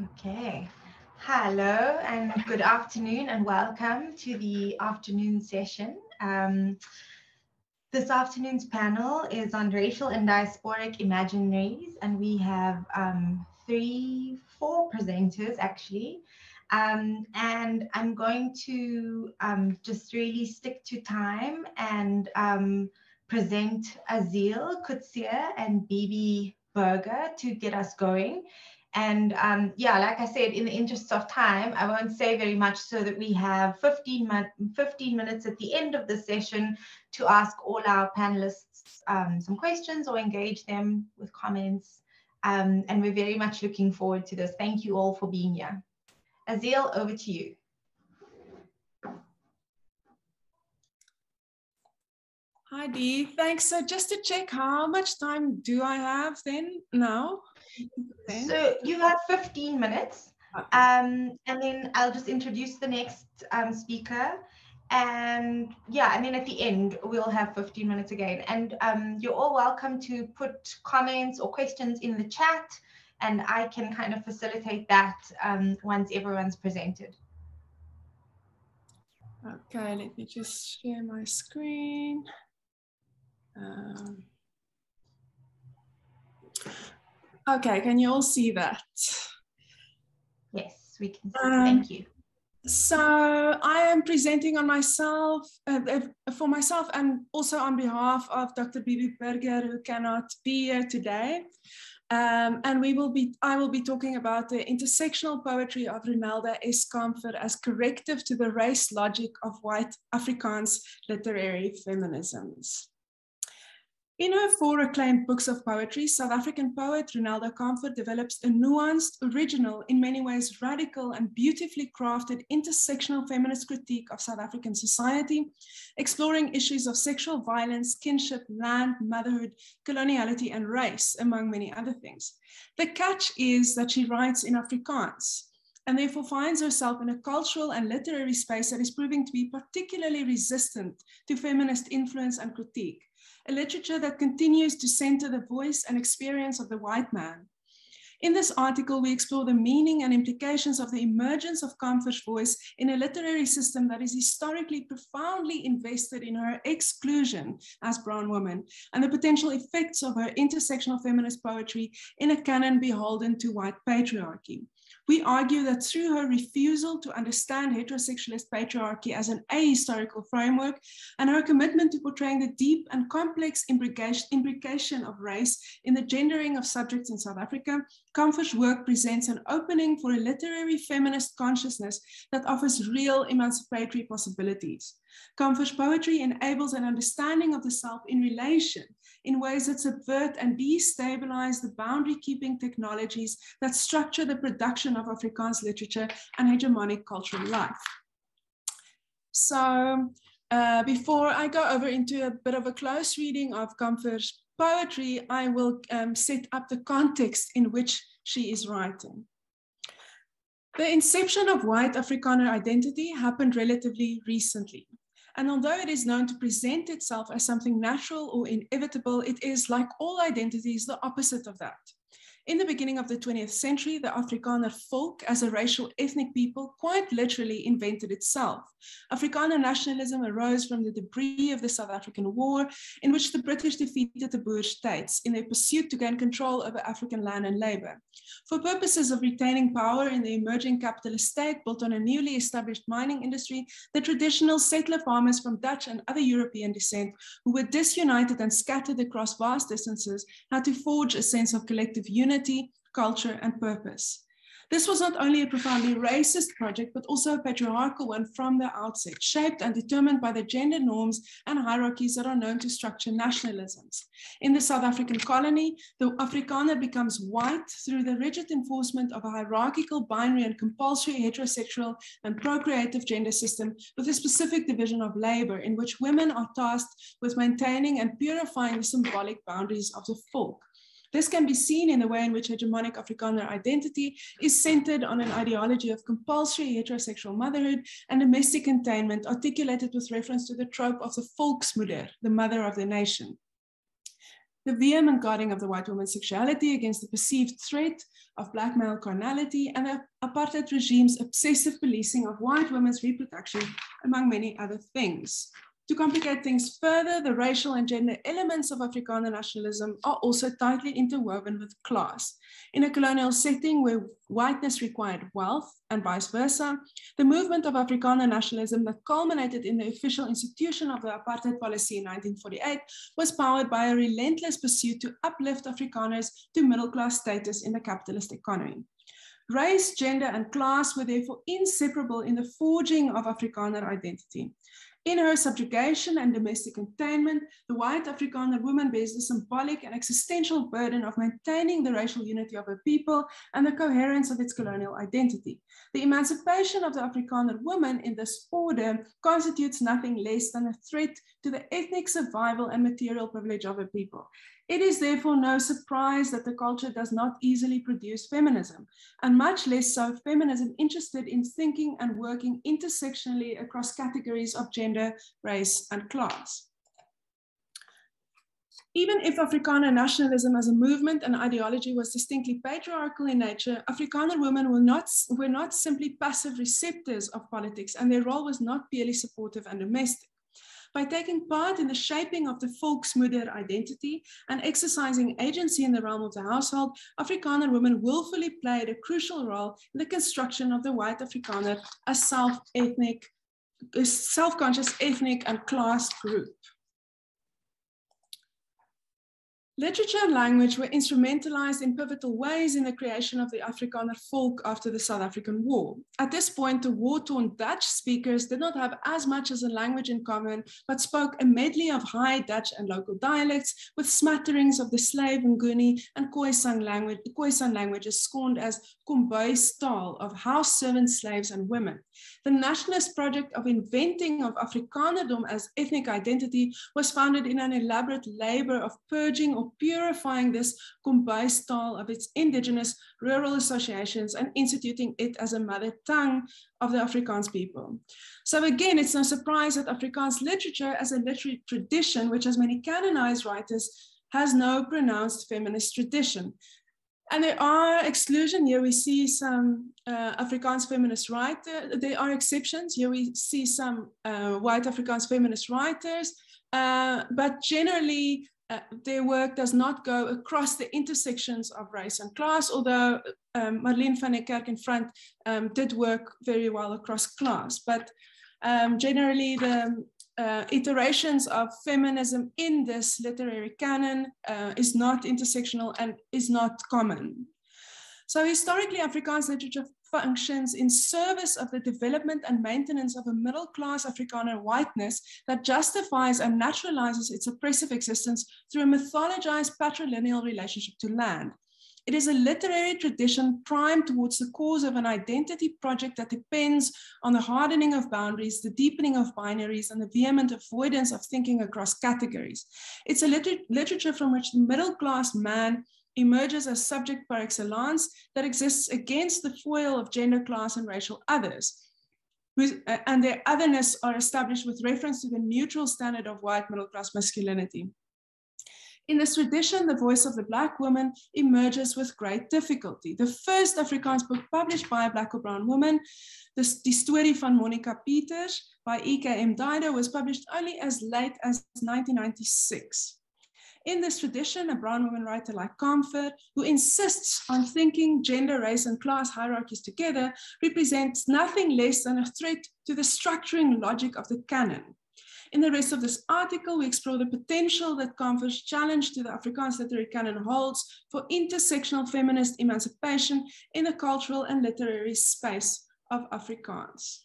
Okay. Hello and good afternoon and welcome to the afternoon session. Um, this afternoon's panel is on racial and diasporic imaginaries and we have um, three, four presenters actually. Um, and I'm going to um, just really stick to time and um, present Azille Coetzee and Bibi Burger to get us going. And um, yeah, like I said, in the interest of time, I won't say very much so that we have 15, 15 minutes at the end of the session to ask all our panelists um, some questions or engage them with comments. Um, and we're very much looking forward to this. Thank you all for being here. Azil, over to you. Hi Dee, thanks. So just to check, how much time do I have then now? So you have 15 minutes. Um, and then I'll just introduce the next um, speaker. And yeah, and then at the end, we'll have 15 minutes again. And um, you're all welcome to put comments or questions in the chat, and I can kind of facilitate that um, once everyone's presented. Okay, let me just share my screen. Um, Okay, can you all see that? Yes, we can see. Um, Thank you. So I am presenting on myself, uh, for myself and also on behalf of Dr. Bibi Burger, who cannot be here today. Um, and we will be, I will be talking about the intersectional poetry of Ronelda S. Kamfer as corrective to the race logic of white Afrikaans literary feminisms. In her four acclaimed books of poetry, South African poet Ronelda Kamfer develops a nuanced, original, in many ways radical and beautifully crafted intersectional feminist critique of South African society, exploring issues of sexual violence, kinship, land, motherhood, coloniality, and race, among many other things. The catch is that she writes in Afrikaans, and therefore finds herself in a cultural and literary space that is proving to be particularly resistant to feminist influence and critique a literature that continues to center the voice and experience of the white man. In this article, we explore the meaning and implications of the emergence of Kamfer's voice in a literary system that is historically profoundly invested in her exclusion as brown woman and the potential effects of her intersectional feminist poetry in a canon beholden to white patriarchy. We argue that through her refusal to understand heterosexualist patriarchy as an ahistorical framework and her commitment to portraying the deep and complex imbrication of race in the gendering of subjects in South Africa, Kamfer's work presents an opening for a literary feminist consciousness that offers real emancipatory possibilities. Kamfer's poetry enables an understanding of the self in relation in ways that subvert and destabilize the boundary keeping technologies that structure the production of Afrikaans literature and hegemonic cultural life. So uh, before I go over into a bit of a close reading of Kamfer's poetry, I will um, set up the context in which she is writing. The inception of white Afrikaner identity happened relatively recently. And although it is known to present itself as something natural or inevitable, it is, like all identities, the opposite of that. In the beginning of the 20th century, the Afrikaner folk, as a racial ethnic people, quite literally invented itself. Afrikaner nationalism arose from the debris of the South African War, in which the British defeated the Boer states in their pursuit to gain control over African land and labor. For purposes of retaining power in the emerging capitalist state built on a newly established mining industry, the traditional settler farmers from Dutch and other European descent, who were disunited and scattered across vast distances, had to forge a sense of collective unity unity, culture, and purpose. This was not only a profoundly racist project, but also a patriarchal one from the outset, shaped and determined by the gender norms and hierarchies that are known to structure nationalisms. In the South African colony, the Afrikaner becomes white through the rigid enforcement of a hierarchical, binary, and compulsory heterosexual and procreative gender system with a specific division of labor in which women are tasked with maintaining and purifying the symbolic boundaries of the folk. This can be seen in the way in which hegemonic Afrikaner identity is centered on an ideology of compulsory heterosexual motherhood and domestic containment articulated with reference to the trope of the volksmoeder, the mother of the nation. the vehement guarding of the white woman's sexuality against the perceived threat of black male carnality, and the apartheid regime's obsessive policing of white women's reproduction, among many other things. To complicate things further, the racial and gender elements of Afrikaner nationalism are also tightly interwoven with class. In a colonial setting where whiteness required wealth and vice versa, the movement of Afrikaner nationalism that culminated in the official institution of the apartheid policy in 1948 was powered by a relentless pursuit to uplift Afrikaners to middle class status in the capitalist economy. Race, gender, and class were therefore inseparable in the forging of Afrikaner identity. In her subjugation and domestic containment, the white Afrikaner woman bears the symbolic and existential burden of maintaining the racial unity of her people and the coherence of its colonial identity. The emancipation of the Afrikaner woman in this order constitutes nothing less than a threat to the ethnic survival and material privilege of her people. It is therefore no surprise that the culture does not easily produce feminism, and much less so feminism interested in thinking and working intersectionally across categories of gender, race, and class. Even if Afrikaner nationalism as a movement and ideology was distinctly patriarchal in nature, Afrikaner women were not, were not simply passive receptors of politics, and their role was not purely supportive and domestic. By taking part in the shaping of the volksmoeder identity and exercising agency in the realm of the household, Afrikaner women willfully played a crucial role in the construction of the white Afrikaner as self-ethnic, self-conscious ethnic and class group. Literature and language were instrumentalized in pivotal ways in the creation of the Afrikaner folk after the South African War. At this point, the war-torn Dutch speakers did not have as much as a language in common, but spoke a medley of High Dutch and local dialects with smatterings of the slave Nguni and Khoisan language, The Khoisan languages scorned as Kombuistaal of house servants, slaves, and women. The nationalist project of inventing of Afrikanerdom as ethnic identity was founded in an elaborate labor of purging or purifying this Kombuistaal of its indigenous rural associations and instituting it as a mother tongue of the Afrikaans people. So again, it's no surprise that Afrikaans literature as a literary tradition, which has many canonized writers, has no pronounced feminist tradition. And there are exclusions. Here we see some uh, Afrikaans feminist writers. There are exceptions. Here we see some uh, white Afrikaans feminist writers. Uh, but generally, uh, their work does not go across the intersections of race and class, although um, Marlene van der in front um, did work very well across class. But um, generally, the uh, iterations of feminism in this literary canon uh, is not intersectional and is not common. So historically, Afrikaans literature functions in service of the development and maintenance of a middle-class Afrikaner whiteness that justifies and naturalizes its oppressive existence through a mythologized patrilineal relationship to land. It is a literary tradition primed towards the cause of an identity project that depends on the hardening of boundaries, the deepening of binaries, and the vehement avoidance of thinking across categories. It's a liter literature from which the middle class man emerges as subject par excellence that exists against the foil of gender, class, and racial others. Uh, and their otherness are established with reference to the neutral standard of white middle class masculinity. In this tradition, the voice of the Black woman emerges with great difficulty. The first Afrikaans book published by a Black or Brown woman, the, story van Monica Peters by E.K.M. Dido was published only as late as 1996. In this tradition, a brown woman writer like Kamfer, who insists on thinking gender, race, and class hierarchies together, represents nothing less than a threat to the structuring logic of the canon. In the rest of this article, we explore the potential that Kamfer's challenge to the Afrikaans literary canon holds for intersectional feminist emancipation in the cultural and literary space of Afrikaans.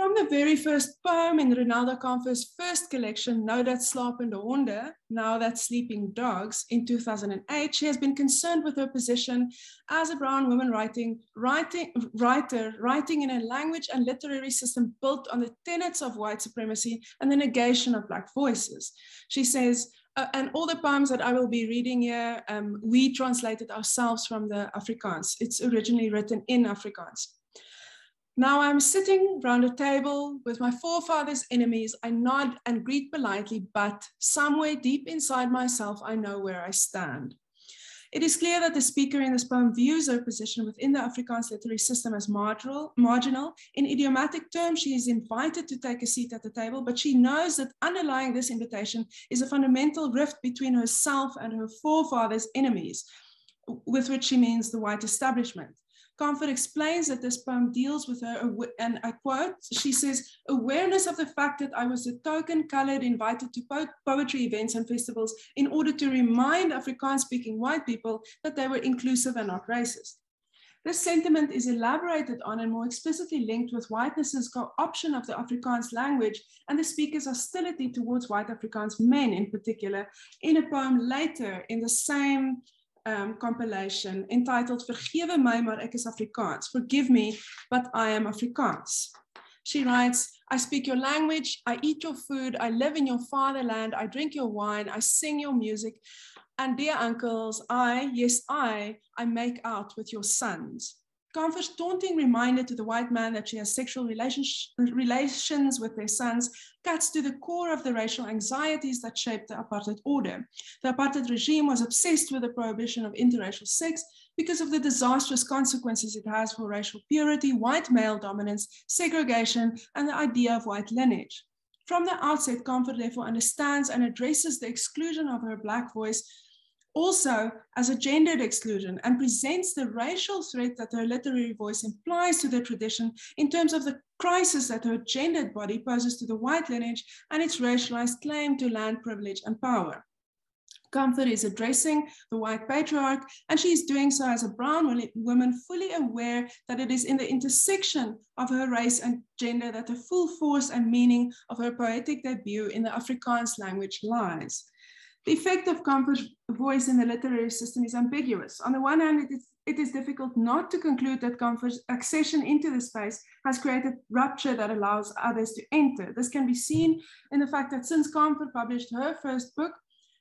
From the very first poem in Ronelda Kamfer's first collection, Nou dat slapende honde, Now That Sleeping Dogs, in 2008, she has been concerned with her position as a brown woman writing, writing, writer, writing in a language and literary system built on the tenets of white supremacy and the negation of Black voices. She says, uh, and all the poems that I will be reading here, um, we translated ourselves from the Afrikaans. It's originally written in Afrikaans. Now I'm sitting round a table with my forefathers' enemies. I nod and greet politely, but somewhere deep inside myself, I know where I stand. It is clear that the speaker in this poem views her position within the Afrikaans literary system as marginal. marginal. In idiomatic terms, she is invited to take a seat at the table, but she knows that underlying this invitation is a fundamental rift between herself and her forefathers' enemies, with which she means the white establishment. Kamfer explains that this poem deals with her, and I quote, she says, awareness of the fact that I was a token colored invited to po poetry events and festivals in order to remind Afrikaans speaking white people that they were inclusive and not racist. This sentiment is elaborated on and more explicitly linked with whiteness's co-option of the Afrikaans language and the speaker's hostility towards white Afrikaans men in particular in a poem later in the same um, compilation entitled my, is Afrikaans. Forgive me, but I am Afrikaans. She writes, I speak your language, I eat your food, I live in your fatherland, I drink your wine, I sing your music. And dear uncles, I, yes, I, I make out with your sons. Kamfer's taunting reminder to the white man that she has sexual relations, relations with their sons cuts to the core of the racial anxieties that shaped the apartheid order. The apartheid regime was obsessed with the prohibition of interracial sex because of the disastrous consequences it has for racial purity, white male dominance, segregation, and the idea of white lineage. From the outset, Kamfer therefore understands and addresses the exclusion of her Black voice also as a gendered exclusion and presents the racial threat that her literary voice implies to the tradition in terms of the crisis that her gendered body poses to the white lineage and its racialized claim to land privilege and power. Kamfer is addressing the white patriarch, and she is doing so as a brown woman, fully aware that it is in the intersection of her race and gender that the full force and meaning of her poetic debut in the Afrikaans language lies. The effect of Kamfer's voice in the literary system is ambiguous. On the one hand, it is, it is difficult not to conclude that Kamfer's accession into the space has created rupture that allows others to enter. This can be seen in the fact that since Kamfer published her first book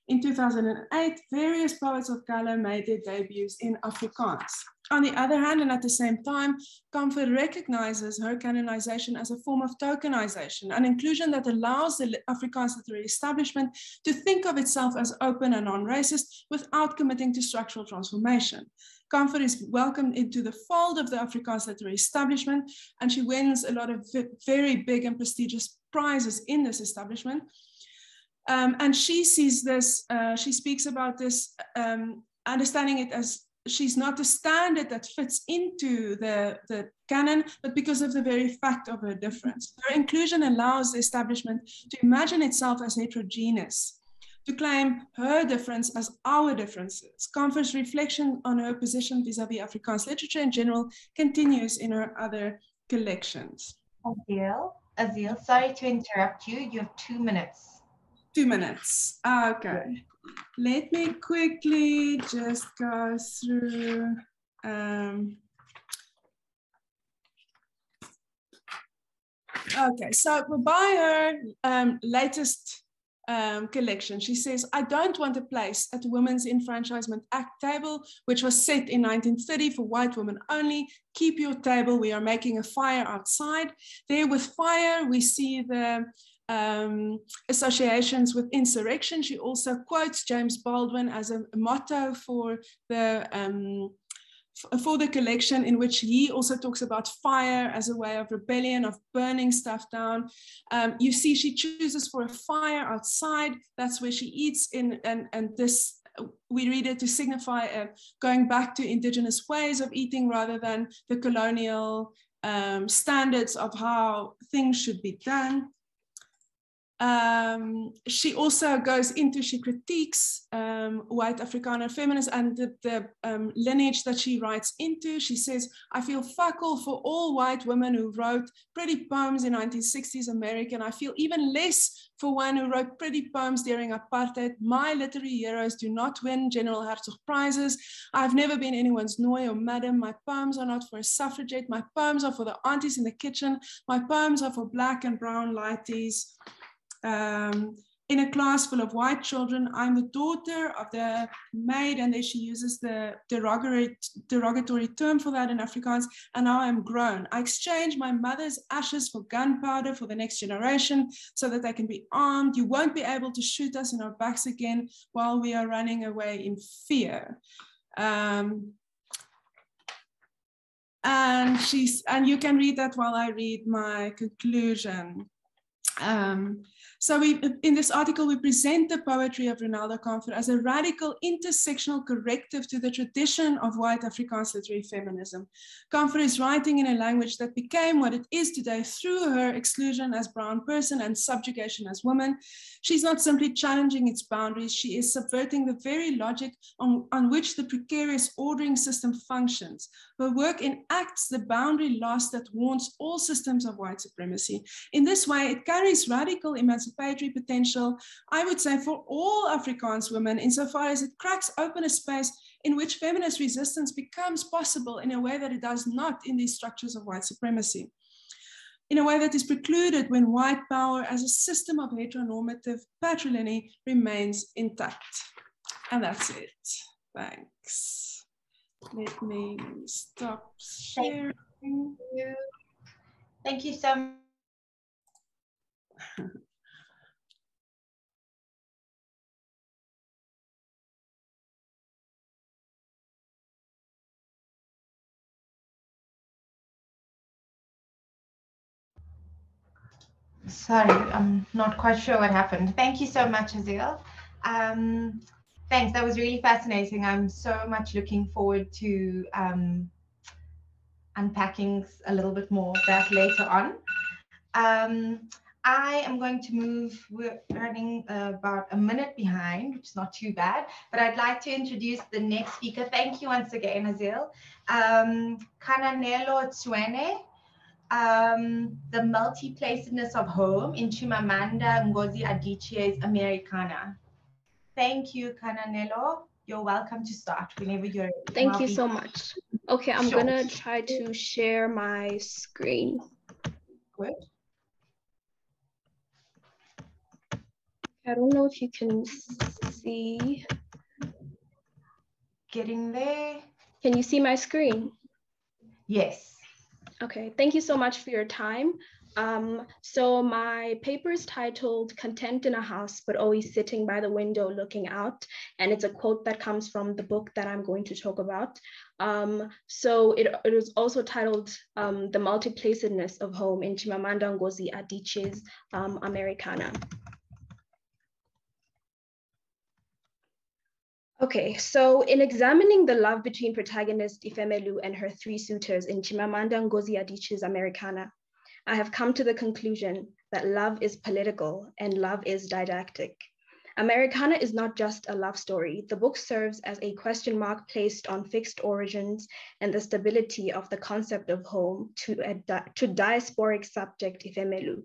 in 2008, various poets of color made their debuts in Afrikaans. On the other hand, and at the same time, Kamfer recognizes her canonization as a form of tokenization, an inclusion that allows the Afrikaans literary establishment to think of itself as open and non-racist without committing to structural transformation. Kamfer is welcomed into the fold of the Afrikaans literary establishment, and she wins a lot of very big and prestigious prizes in this establishment. Um, and she sees this, uh, she speaks about this, um, understanding it as she's not a standard that fits into the, the canon, but because of the very fact of her difference. Her inclusion allows the establishment to imagine itself as heterogeneous, to claim her difference as our differences. Kamfer's reflection on her position vis-a-vis Afrikaans literature in general continues in her other collections. Azil, Azil, sorry to interrupt you. You have two minutes. Two minutes. Okay. Let me quickly just go through. Um, okay, so by her um, latest um, collection, she says, I don't want a place at the Women's Enfranchisement Act table, which was set in 1930 for white women only. Keep your table. We are making a fire outside. There with fire, we see the um, associations with insurrection. She also quotes James Baldwin as a, motto for the um, for the collection in which he also talks about fire as a way of rebellion, of burning stuff down. Um, you see, she chooses for a fire outside. That's where she eats in, and, and this, we read it to signify uh, going back to indigenous ways of eating rather than the colonial um, standards of how things should be done. Um, she also goes into, she critiques um, white Afrikaner feminists and the, the um, lineage that she writes into. She says, I feel fuck all for all white women who wrote pretty poems in 1960s America. And I feel even less for one who wrote pretty poems during apartheid. My literary heroes do not win General Hertzog prizes. I've never been anyone's noy or madam. My poems are not for a suffragette. My poems are for the aunties in the kitchen. My poems are for black and brown lighties. Um, in a class full of white children. I'm the daughter of the maid, and then she uses the derogatory, derogatory term for that in Afrikaans. And now I'm grown. I exchange my mother's ashes for gunpowder for the next generation so that they can be armed. You won't be able to shoot us in our backs again while we are running away in fear. Um, and she's and you can read that while I read my conclusion. Um, so we, in this article, we present the poetry of Ronelda Kamfer as a radical intersectional corrective to the tradition of white Afrikaans literary feminism. Kamfer is writing in a language that became what it is today through her exclusion as brown person and subjugation as woman. She's not simply challenging its boundaries, she is subverting the very logic on, on which the precarious ordering system functions. Her work enacts the boundary loss that warrants all systems of white supremacy. In this way, it carries radical emancipatory potential, I would say for all Afrikaans women, insofar as it cracks open a space in which feminist resistance becomes possible in a way that it does not in these structures of white supremacy. In a way that is precluded when white power as a system of heteronormative patrilineal remains intact. And that's it. Thanks. Let me stop sharing. Thank you. Thank you so much. Sorry, I'm not quite sure what happened. Thank you so much, Azil. Um, thanks, that was really fascinating. I'm so much looking forward to um, unpacking a little bit more of that later on. Um, I am going to move, we're running about a minute behind, which is not too bad, but I'd like to introduce the next speaker. Thank you once again, Azil. Um, Kananelo Tsuene um, the multi-placedness of home in Chimamanda Ngozi Adichie's Americanah. Thank you, Kananelo. You're welcome to start whenever you're ready. Thank you so much. Okay, I'm sure. gonna try to share my screen. Good. I don't know if you can see. Getting there. Can you see my screen? Yes. Okay, thank you so much for your time. Um, so my paper is titled Content in a House, but always sitting by the window looking out. And it's a quote that comes from the book that I'm going to talk about. Um, so it, it was also titled um, The Multiplacedness of Home in Chimamanda Ngozi Adichie's um, Americanah. Okay, so in examining the love between protagonist Ifemelu and her three suitors in Chimamanda Ngozi Adichie's Americanah, I have come to the conclusion that love is political and love is didactic. Americanah is not just a love story. The book serves as a question mark placed on fixed origins and the stability of the concept of home to, a to diasporic subject Ifemelu.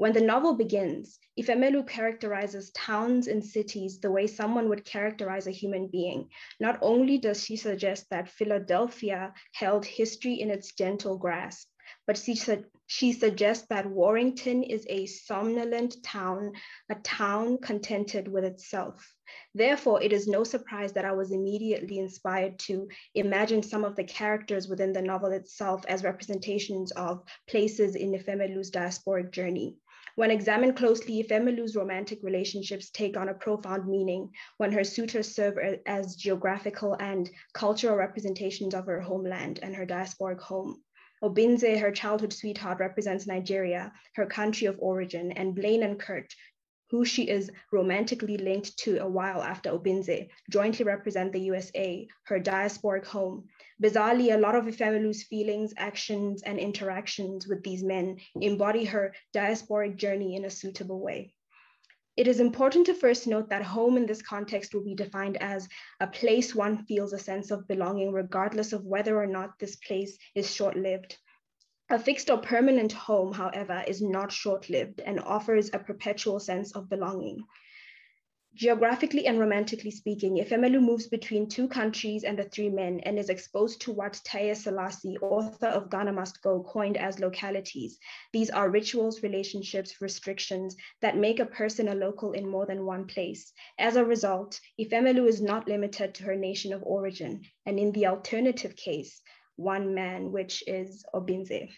When the novel begins, Ifemelu characterizes towns and cities the way someone would characterize a human being. Not only does she suggest that Philadelphia held history in its gentle grasp, but she, su she suggests that Warrington is a somnolent town, a town contented with itself. Therefore, it is no surprise that I was immediately inspired to imagine some of the characters within the novel itself as representations of places in Ifemelu's diasporic journey. When examined closely, Ifemelu's romantic relationships take on a profound meaning when her suitors serve as geographical and cultural representations of her homeland and her diasporic home. Obinze, her childhood sweetheart, represents Nigeria, her country of origin, and Blaine and Kurt, who she is romantically linked to a while after Obinze, jointly represent the USA, her diasporic home. Bizarrely, a lot of Ifemelu's feelings, actions, and interactions with these men embody her diasporic journey in a suitable way. It is important to first note that home in this context will be defined as a place one feels a sense of belonging, regardless of whether or not this place is short lived. A fixed or permanent home, however, is not short lived and offers a perpetual sense of belonging. Geographically and romantically speaking, Ifemelu moves between two countries and the three men and is exposed to what Taiye Selasi, author of Ghana Must Go, coined as localities. These are rituals, relationships, restrictions that make a person a local in more than one place. As a result, Ifemelu is not limited to her nation of origin, and in the alternative case, one man, which is Obinze.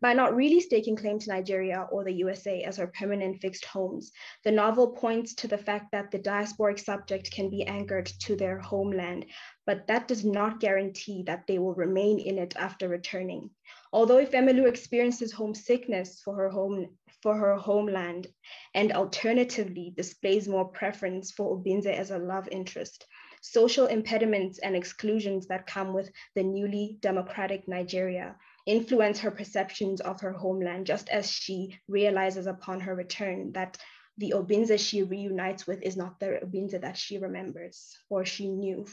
By not really staking claim to Nigeria or the USA as her permanent fixed homes, the novel points to the fact that the diasporic subject can be anchored to their homeland, but that does not guarantee that they will remain in it after returning. Although Ifemelu experiences homesickness for her home for her homeland and alternatively displays more preference for Obinze as a love interest, social impediments and exclusions that come with the newly democratic Nigeria influence her perceptions of her homeland, just as she realizes upon her return that the Obinze she reunites with is not the Obinze that she remembers or she knew.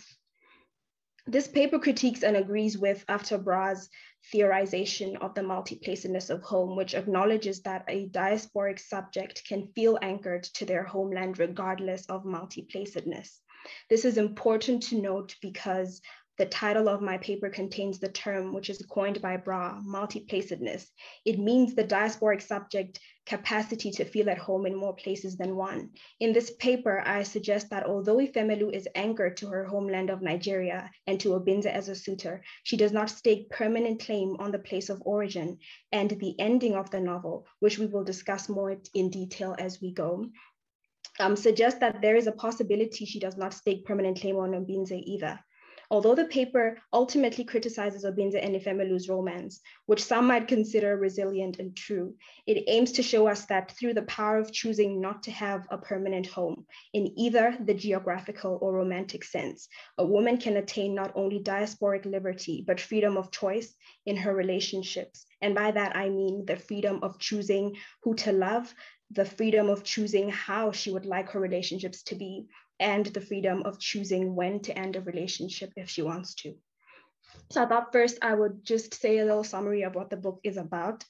This paper critiques and agrees with Avtar Brah's theorization of the multiplacedness of home, which acknowledges that a diasporic subject can feel anchored to their homeland regardless of multiplacedness. This is important to note because the title of my paper contains the term, which is coined by Brah, multiplacedness. It means the diasporic subject capacity to feel at home in more places than one. In this paper, I suggest that although Ifemelu is anchored to her homeland of Nigeria and to Obinze as a suitor, she does not stake permanent claim on the place of origin. And the ending of the novel, which we will discuss more in detail as we go, um, suggests that there is a possibility she does not stake permanent claim on Obinze either. Although the paper ultimately criticizes Obinze and Ifemelu's romance, which some might consider resilient and true, it aims to show us that through the power of choosing not to have a permanent home, in either the geographical or romantic sense, a woman can attain not only diasporic liberty, but freedom of choice in her relationships. And by that, I mean the freedom of choosing who to love, the freedom of choosing how she would like her relationships to be, and the freedom of choosing when to end a relationship if she wants to. So I thought first I would just say a little summary of what the book is about.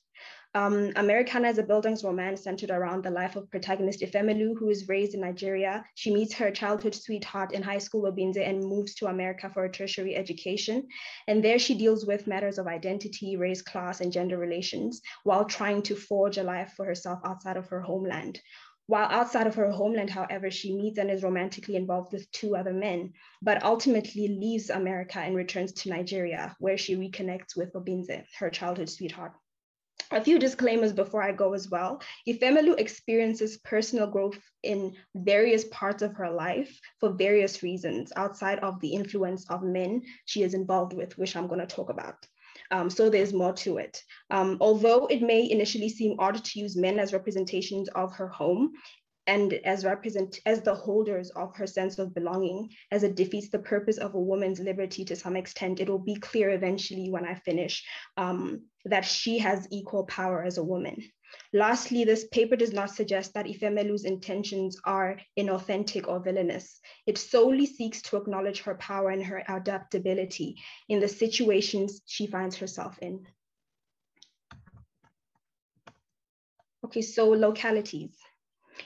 Um, Americanah is a Bildungsroman centered around the life of protagonist Ifemelu, who is raised in Nigeria. She meets her childhood sweetheart in high school Obinze and moves to America for a tertiary education. And there she deals with matters of identity, race, class, and gender relations while trying to forge a life for herself outside of her homeland. While outside of her homeland, however, she meets and is romantically involved with two other men, but ultimately leaves America and returns to Nigeria, where she reconnects with Obinze, her childhood sweetheart. A few disclaimers before I go as well. Ifemelu experiences personal growth in various parts of her life for various reasons outside of the influence of men she is involved with, which I'm going to talk about. Um, so there's more to it. Um, although it may initially seem odd to use men as representations of her home, and as represent as the holders of her sense of belonging as it defeats the purpose of a woman's liberty to some extent it will be clear eventually when i finish um, that she has equal power as a woman Lastly, this paper does not suggest that Ifemelu's intentions are inauthentic or villainous. It solely seeks to acknowledge her power and her adaptability in the situations she finds herself in. Okay, so localities.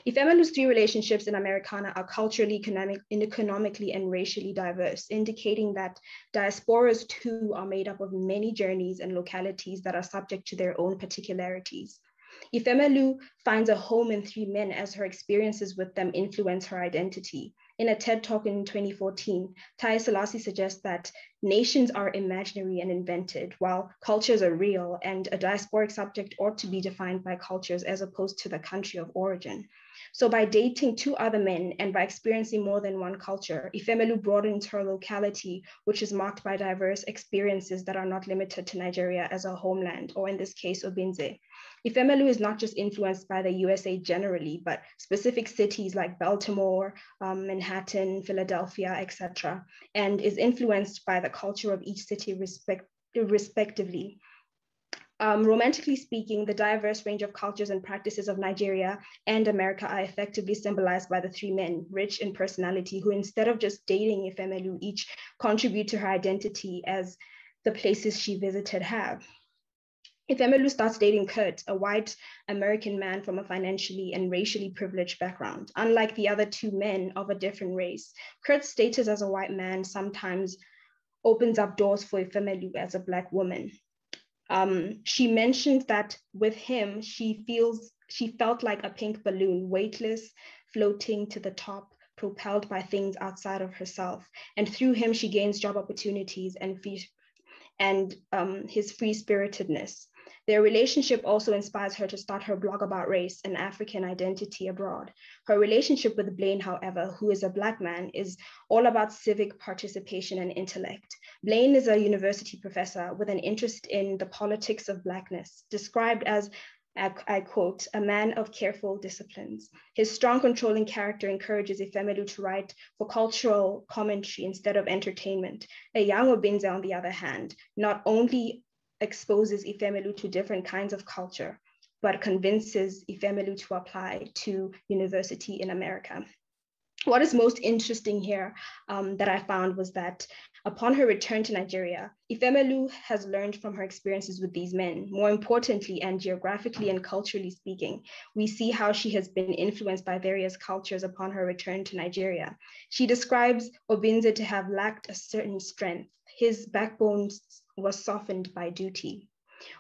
Ifemelu's three relationships in Americanah are culturally, economic, economically, and racially diverse, indicating that diasporas too are made up of many journeys and localities that are subject to their own particularities. If Ifemelu finds a home in three men as her experiences with them influence her identity. In a TED talk in 2014, Taiye Selasi suggests that nations are imaginary and invented, while cultures are real, and a diasporic subject ought to be defined by cultures as opposed to the country of origin. So by dating two other men and by experiencing more than one culture, Ifemelu broadens her locality, which is marked by diverse experiences that are not limited to Nigeria as a homeland, or in this case, Obinze. Ifemelu is not just influenced by the USA generally, but specific cities like Baltimore, um, Manhattan, Philadelphia, etc., and is influenced by the culture of each city respect respectively. Um, romantically speaking, the diverse range of cultures and practices of Nigeria and America are effectively symbolized by the three men, rich in personality, who instead of just dating Ifemelu, each contribute to her identity as the places she visited have. Ifemelu starts dating Kurt, a white American man from a financially and racially privileged background. Unlike the other two men of a different race, Kurt's status as a white man sometimes opens up doors for Ifemelu as a Black woman. Um, she mentioned that with him, she feels she felt like a pink balloon, weightless, floating to the top, propelled by things outside of herself. And through him, she gains job opportunities and and um, his free spiritedness. Their relationship also inspires her to start her blog about race and African identity abroad. Her relationship with Blaine, however, who is a Black man, is all about civic participation and intellect. Blaine is a university professor with an interest in the politics of Blackness, described as I quote, a man of careful disciplines. His strong controlling character encourages Ifemelu to write for cultural commentary instead of entertainment. A young Obinze, on the other hand, not only exposes Ifemelu to different kinds of culture, but convinces Ifemelu to apply to university in America. What is most interesting here um, that I found was that upon her return to Nigeria, Ifemelu has learned from her experiences with these men. More importantly, and geographically and culturally speaking, we see how she has been influenced by various cultures upon her return to Nigeria. She describes Obinze to have lacked a certain strength. His backbone was softened by duty.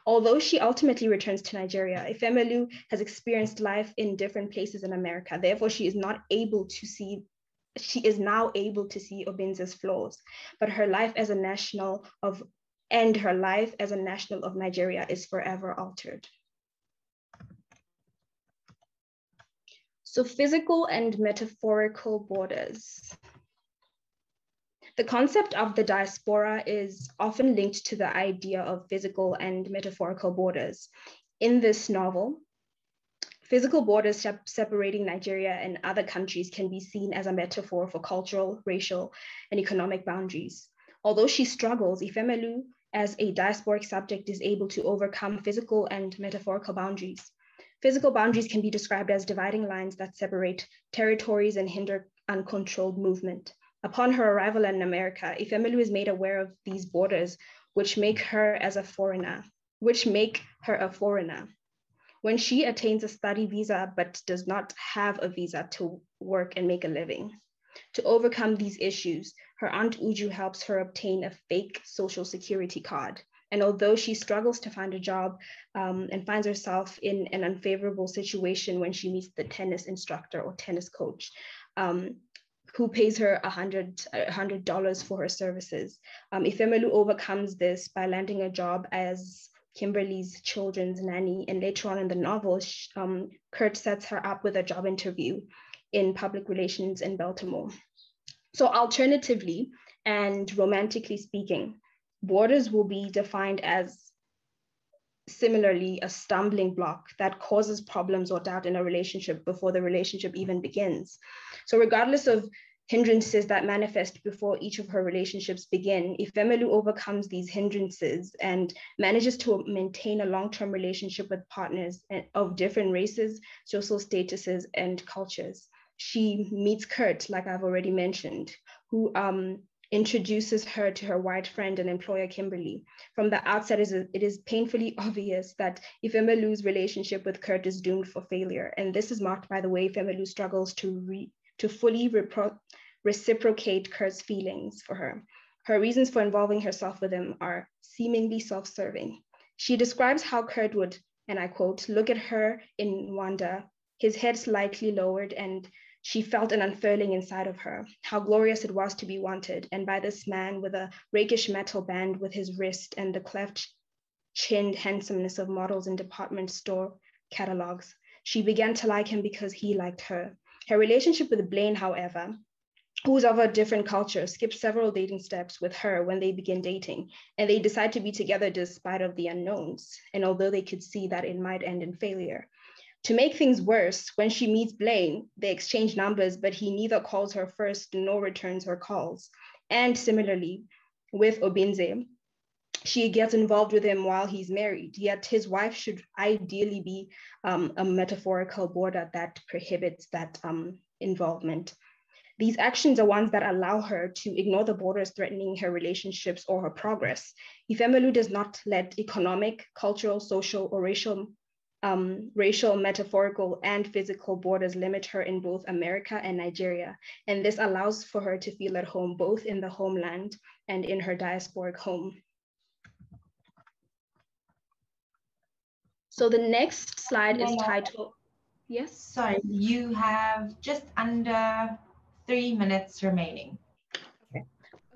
Although she ultimately returns to Nigeria, Ifemelu has experienced life in different places in America. Therefore, she is not able to see, she is now able to see Obinze's flaws, but her life as a national of, and her life as a national of Nigeria is forever altered. So physical and metaphorical borders. The concept of the diaspora is often linked to the idea of physical and metaphorical borders. In this novel, physical borders separating Nigeria and other countries can be seen as a metaphor for cultural, racial, and economic boundaries. Although she struggles, Ifemelu, as a diasporic subject, is able to overcome physical and metaphorical boundaries. Physical boundaries can be described as dividing lines that separate territories and hinder uncontrolled movement. Upon her arrival in America, Ifemelu is made aware of these borders, which make her as a foreigner, which make her a foreigner. When she attains a study visa but does not have a visa to work and make a living. To overcome these issues, her aunt Uju helps her obtain a fake social security card. And although she struggles to find a job um, and finds herself in an unfavorable situation when she meets the tennis instructor or tennis coach, um, who pays her a hundred hundred dollars for her services. Um, Ifemelu overcomes this by landing a job as Kimberly's children's nanny, and later on in the novel, um, Kurt sets her up with a job interview in public relations in Baltimore. So, alternatively and romantically speaking, borders will be defined as similarly a stumbling block that causes problems or doubt in a relationship before the relationship even begins. So, regardless of hindrances that manifest before each of her relationships begin, if Ifemelu overcomes these hindrances and manages to maintain a long-term relationship with partners of different races, social statuses, and cultures. She meets Kurt, like I've already mentioned, who um, introduces her to her white friend and employer, Kimberly. From the outset, it is painfully obvious that Ifemelu's relationship with Kurt is doomed for failure. And this is marked by the way Ifemelu struggles to re to fully reciprocate Kurt's feelings for her. Her reasons for involving herself with him are seemingly self serving. She describes how Kurt would, and I quote, look at her in wonder, his head slightly lowered, and she felt an unfurling inside of her, how glorious it was to be wanted, and by this man with a rakish metal band with his wrist and the cleft chinned handsomeness of models in department store catalogs. She began to like him because he liked her. Her relationship with Blaine, however, who's of a different culture, skips several dating steps with her when they begin dating, and they decide to be together despite of the unknowns, and although they could see that it might end in failure. To make things worse, when she meets Blaine, they exchange numbers, but he neither calls her first nor returns her calls. And similarly, with Obinze, she gets involved with him while he's married, yet his wife should ideally be um, a metaphorical border that prohibits that um, involvement. These actions are ones that allow her to ignore the borders threatening her relationships or her progress. If Ifemelu does not let economic, cultural, social, or racial um, racial, metaphorical, and physical borders limit her in both America and Nigeria. And this allows for her to feel at home both in the homeland and in her diasporic home. So the next slide is titled, yes? Sorry, you have just under three minutes remaining.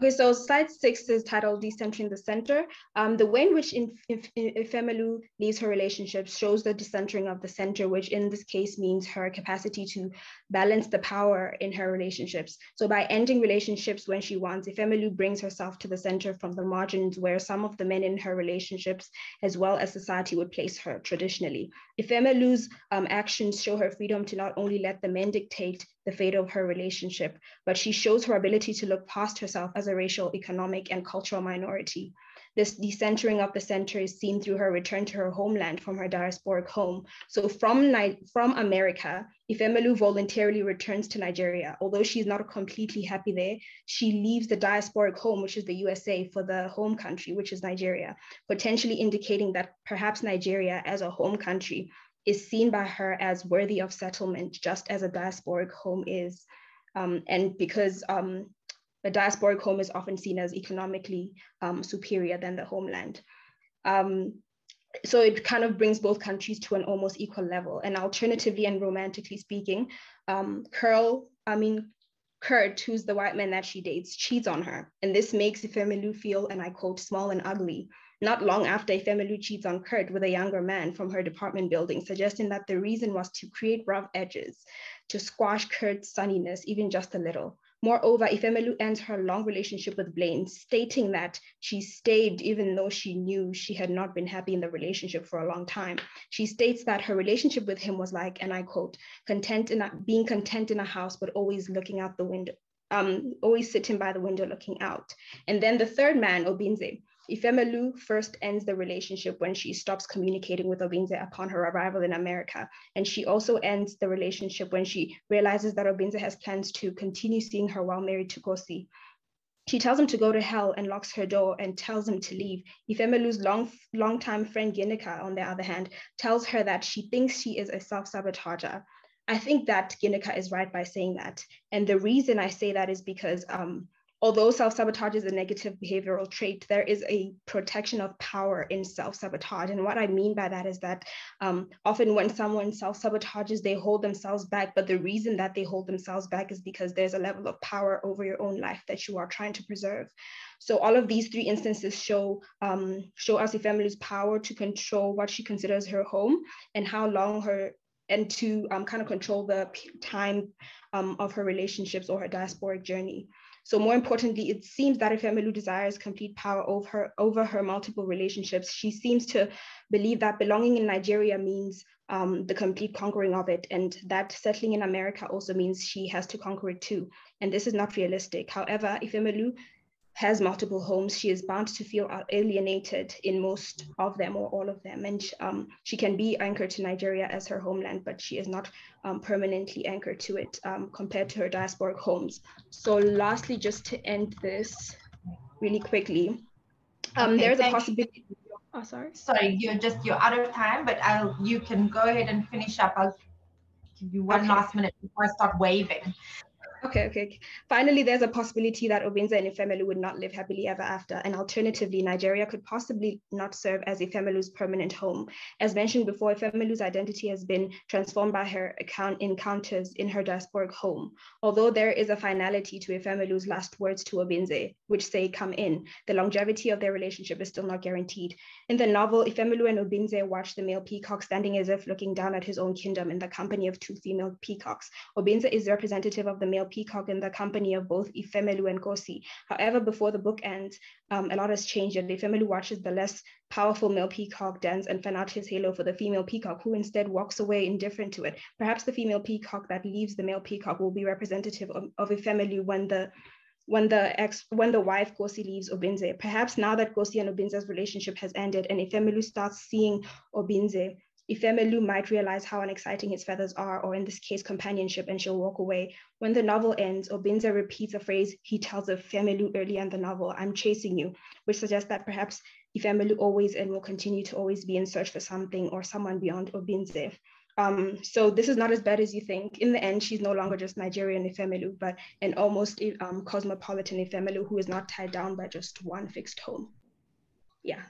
Okay, so slide six is titled Decentering the Center. Um, the way in which Ifemelu leaves her relationships shows the decentering of the center, which in this case means her capacity to balance the power in her relationships. So by ending relationships when she wants, Ifemelu brings herself to the center from the margins where some of the men in her relationships, as well as society would place her traditionally. Ifemelu's um, actions show her freedom to not only let the men dictate the fate of her relationship, but she shows her ability to look past herself as a racial, economic, and cultural minority. This decentering of the center is seen through her return to her homeland from her diasporic home. So from, from America, Ifemelu voluntarily returns to Nigeria. Although she's not completely happy there, she leaves the diasporic home, which is the USA, for the home country, which is Nigeria, potentially indicating that perhaps Nigeria as a home country is seen by her as worthy of settlement, just as a diasporic home is. Um, and because um, the diasporic home is often seen as economically um, superior than the homeland. Um, so it kind of brings both countries to an almost equal level. And alternatively and romantically speaking, um, Curl, I mean, Kurt, who's the white man that she dates, cheats on her. And this makes Ifemelu feel, and I quote, small and ugly, not long after, Ifemelu cheats on Kurt with a younger man from her department building, suggesting that the reason was to create rough edges, to squash Kurt's sunniness even just a little. Moreover, Ifemelu ends her long relationship with Blaine, stating that she stayed even though she knew she had not been happy in the relationship for a long time. She states that her relationship with him was like, and I quote, content in a, being content in a house, but always looking out the window, um, always sitting by the window looking out. And then the third man, Obinze, Ifemelu first ends the relationship when she stops communicating with Obinze upon her arrival in America. And she also ends the relationship when she realizes that Obinze has plans to continue seeing her while married to Kosi. She tells him to go to hell and locks her door and tells him to leave. Ifemelu's long, longtime friend Ginika, on the other hand, tells her that she thinks she is a self-sabotager. I think that Ginika is right by saying that. And the reason I say that is because um, although self-sabotage is a negative behavioral trait, there is a protection of power in self-sabotage. And what I mean by that is that um, often when someone self-sabotages, they hold themselves back. But the reason that they hold themselves back is because there's a level of power over your own life that you are trying to preserve. So all of these three instances show um, show us Ifemelu's power to control what she considers her home and how long her and to um, kind of control the time um, of her relationships or her diasporic journey. So more importantly, it seems that Ifemelu desires complete power over her, over her multiple relationships, she seems to believe that belonging in Nigeria means um, the complete conquering of it, and that settling in America also means she has to conquer it too. And this is not realistic. However, Ifemelu has multiple homes, she is bound to feel alienated in most of them or all of them. And um, she can be anchored to Nigeria as her homeland, but she is not um, permanently anchored to it um, compared to her diasporic homes. So lastly, just to end this really quickly, um, okay, there's a possibility. Oh, sorry. Sorry, you're just you're out of time, but I'll you can go ahead and finish up. I'll give you one okay. last minute before I start waving. Okay, okay. Finally, there's a possibility that Obinze and Ifemelu would not live happily ever after, and alternatively, Nigeria could possibly not serve as Ifemelu's permanent home. As mentioned before, Ifemelu's identity has been transformed by her account encounters in her diasporic home. Although there is a finality to Ifemelu's last words to Obinze, which say, come in, the longevity of their relationship is still not guaranteed. In the novel, Ifemelu and Obinze watch the male peacock standing as if looking down at his own kingdom in the company of two female peacocks. Obinze is representative of the male Peacock in the company of both Ifemelu and Kosi. However, before the book ends, um, a lot has changed and Ifemelu watches the less powerful male peacock dance and fan out his halo for the female peacock, who instead walks away indifferent to it. Perhaps the female peacock that leaves the male peacock will be representative of, of Ifemelu when the when the ex when the wife Kosi leaves Obinze. Perhaps now that Kosi and Obinze's relationship has ended and Ifemelu starts seeing Obinze Ifemelu might realize how unexciting his feathers are, or in this case, companionship, and she'll walk away. When the novel ends, Obinze repeats a phrase he tells Ifemelu earlier in the novel, I'm chasing you, which suggests that perhaps Ifemelu always and will continue to always be in search for something or someone beyond Obinze. Um, so this is not as bad as you think. In the end, she's no longer just Nigerian Ifemelu, but an almost um, cosmopolitan Ifemelu who is not tied down by just one fixed home. Yeah.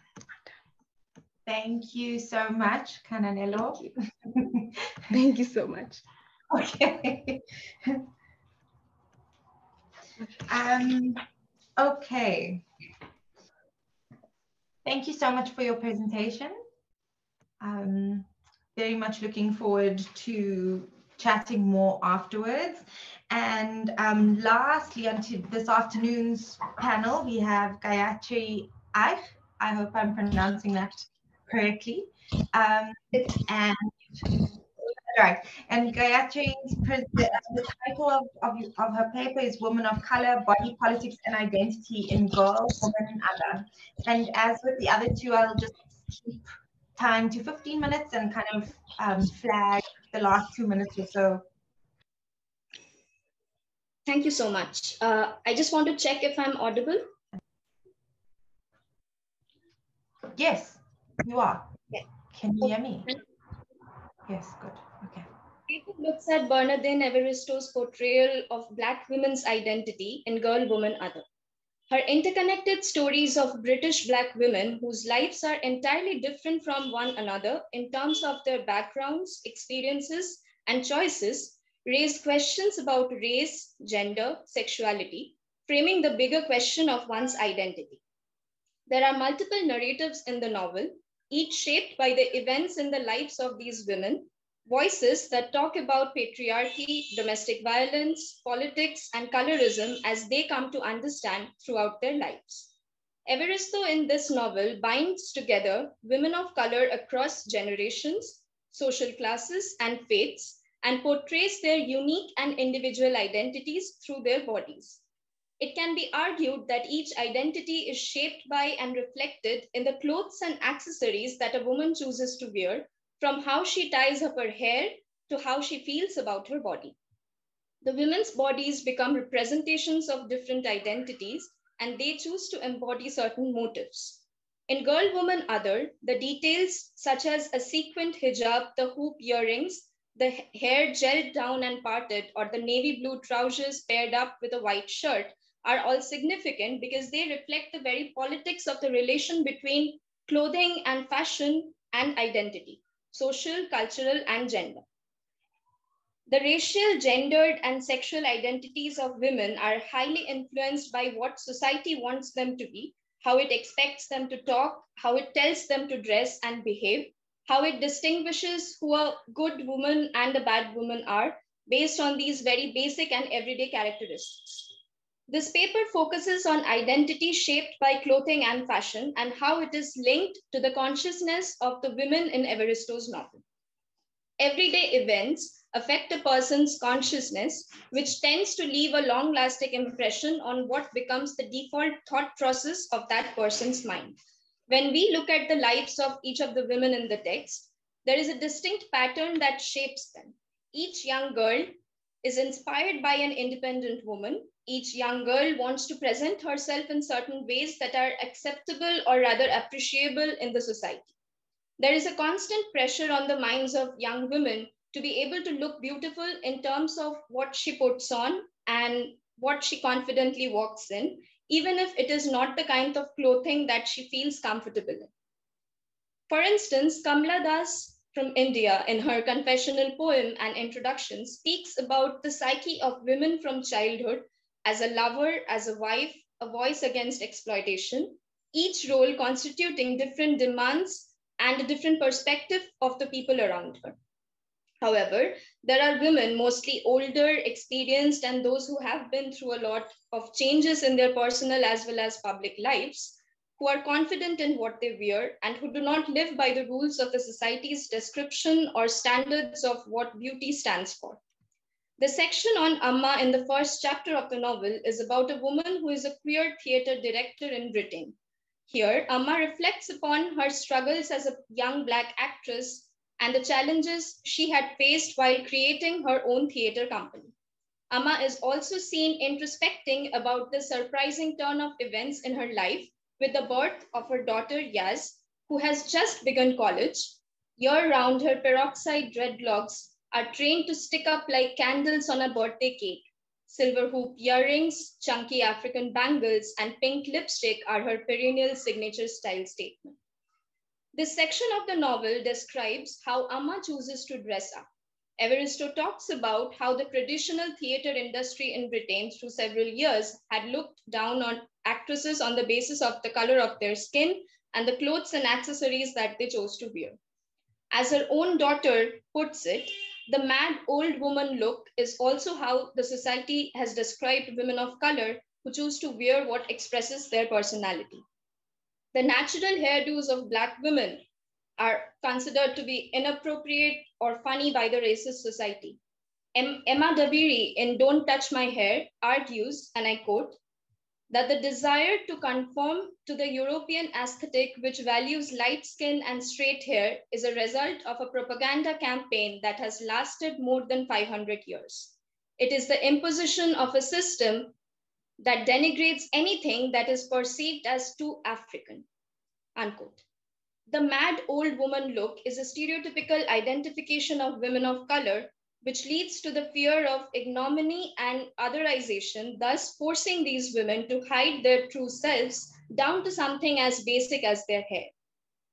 Thank you so much, Kananelo. Thank you, Thank you so much. Okay. um, okay. Thank you so much for your presentation. Um, very much looking forward to chatting more afterwards. And um, lastly, onto this afternoon's panel, we have Gayatri Aich. I hope I'm pronouncing that correctly. Um, and right, and Gayatri's the, the title of, of, of her paper is Women of Color, Body Politics and Identity in Girl, Woman and Other. And as with the other two, I'll just keep time to 15 minutes and kind of um, flag the last two minutes or so. Thank you so much. Uh, I just want to check if I'm audible. Yes. You are? Yeah. Can you hear me? Yes, good. Okay. Paper looks at Bernadine Evaristo's portrayal of Black women's identity in Girl, Woman, Other. Her interconnected stories of British Black women whose lives are entirely different from one another in terms of their backgrounds, experiences, and choices raise questions about race, gender, sexuality, framing the bigger question of one's identity. There are multiple narratives in the novel, each shaped by the events in the lives of these women, voices that talk about patriarchy, domestic violence, politics, and colorism as they come to understand throughout their lives. Evaristo in this novel binds together women of color across generations, social classes, and faiths, and portrays their unique and individual identities through their bodies it can be argued that each identity is shaped by and reflected in the clothes and accessories that a woman chooses to wear, from how she ties up her hair to how she feels about her body. The women's bodies become representations of different identities, and they choose to embody certain motives. In Girl, Woman, Other, the details such as a sequined hijab, the hoop earrings, the hair gelled down and parted, or the navy blue trousers paired up with a white shirt are all significant because they reflect the very politics of the relation between clothing and fashion and identity, social, cultural, and gender. The racial, gendered, and sexual identities of women are highly influenced by what society wants them to be, how it expects them to talk, how it tells them to dress and behave, how it distinguishes who a good woman and a bad woman are based on these very basic and everyday characteristics. This paper focuses on identity shaped by clothing and fashion and how it is linked to the consciousness of the women in Evaristo's novel. Everyday events affect a person's consciousness, which tends to leave a long lasting impression on what becomes the default thought process of that person's mind. When we look at the lives of each of the women in the text, there is a distinct pattern that shapes them. Each young girl is inspired by an independent woman each young girl wants to present herself in certain ways that are acceptable or rather appreciable in the society. There is a constant pressure on the minds of young women to be able to look beautiful in terms of what she puts on and what she confidently walks in, even if it is not the kind of clothing that she feels comfortable in. For instance, Kamla Das from India in her confessional poem and introduction speaks about the psyche of women from childhood as a lover, as a wife, a voice against exploitation, each role constituting different demands and a different perspective of the people around her. However, there are women, mostly older, experienced, and those who have been through a lot of changes in their personal as well as public lives, who are confident in what they wear and who do not live by the rules of the society's description or standards of what beauty stands for. The section on Amma in the first chapter of the novel is about a woman who is a queer theater director in Britain. Here, Amma reflects upon her struggles as a young Black actress and the challenges she had faced while creating her own theater company. Amma is also seen introspecting about the surprising turn of events in her life with the birth of her daughter Yaz, who has just begun college. Year round, her peroxide dreadlocks are trained to stick up like candles on a birthday cake. Silver hoop earrings, chunky African bangles, and pink lipstick are her perennial signature style statement. This section of the novel describes how Amma chooses to dress up. Evaristo talks about how the traditional theater industry in Britain through several years had looked down on actresses on the basis of the color of their skin and the clothes and accessories that they chose to wear. As her own daughter puts it, the mad old woman look is also how the society has described women of color who choose to wear what expresses their personality the natural hairdos of Black women are considered to be inappropriate or funny by the racist society. Emma Dabiri in Don't Touch My Hair argues, and I quote, that the desire to conform to the European aesthetic, which values light skin and straight hair, is a result of a propaganda campaign that has lasted more than 500 years. It is the imposition of a system that denigrates anything that is perceived as too African, unquote. The mad old woman look is a stereotypical identification of women of color, which leads to the fear of ignominy and otherization, thus forcing these women to hide their true selves down to something as basic as their hair.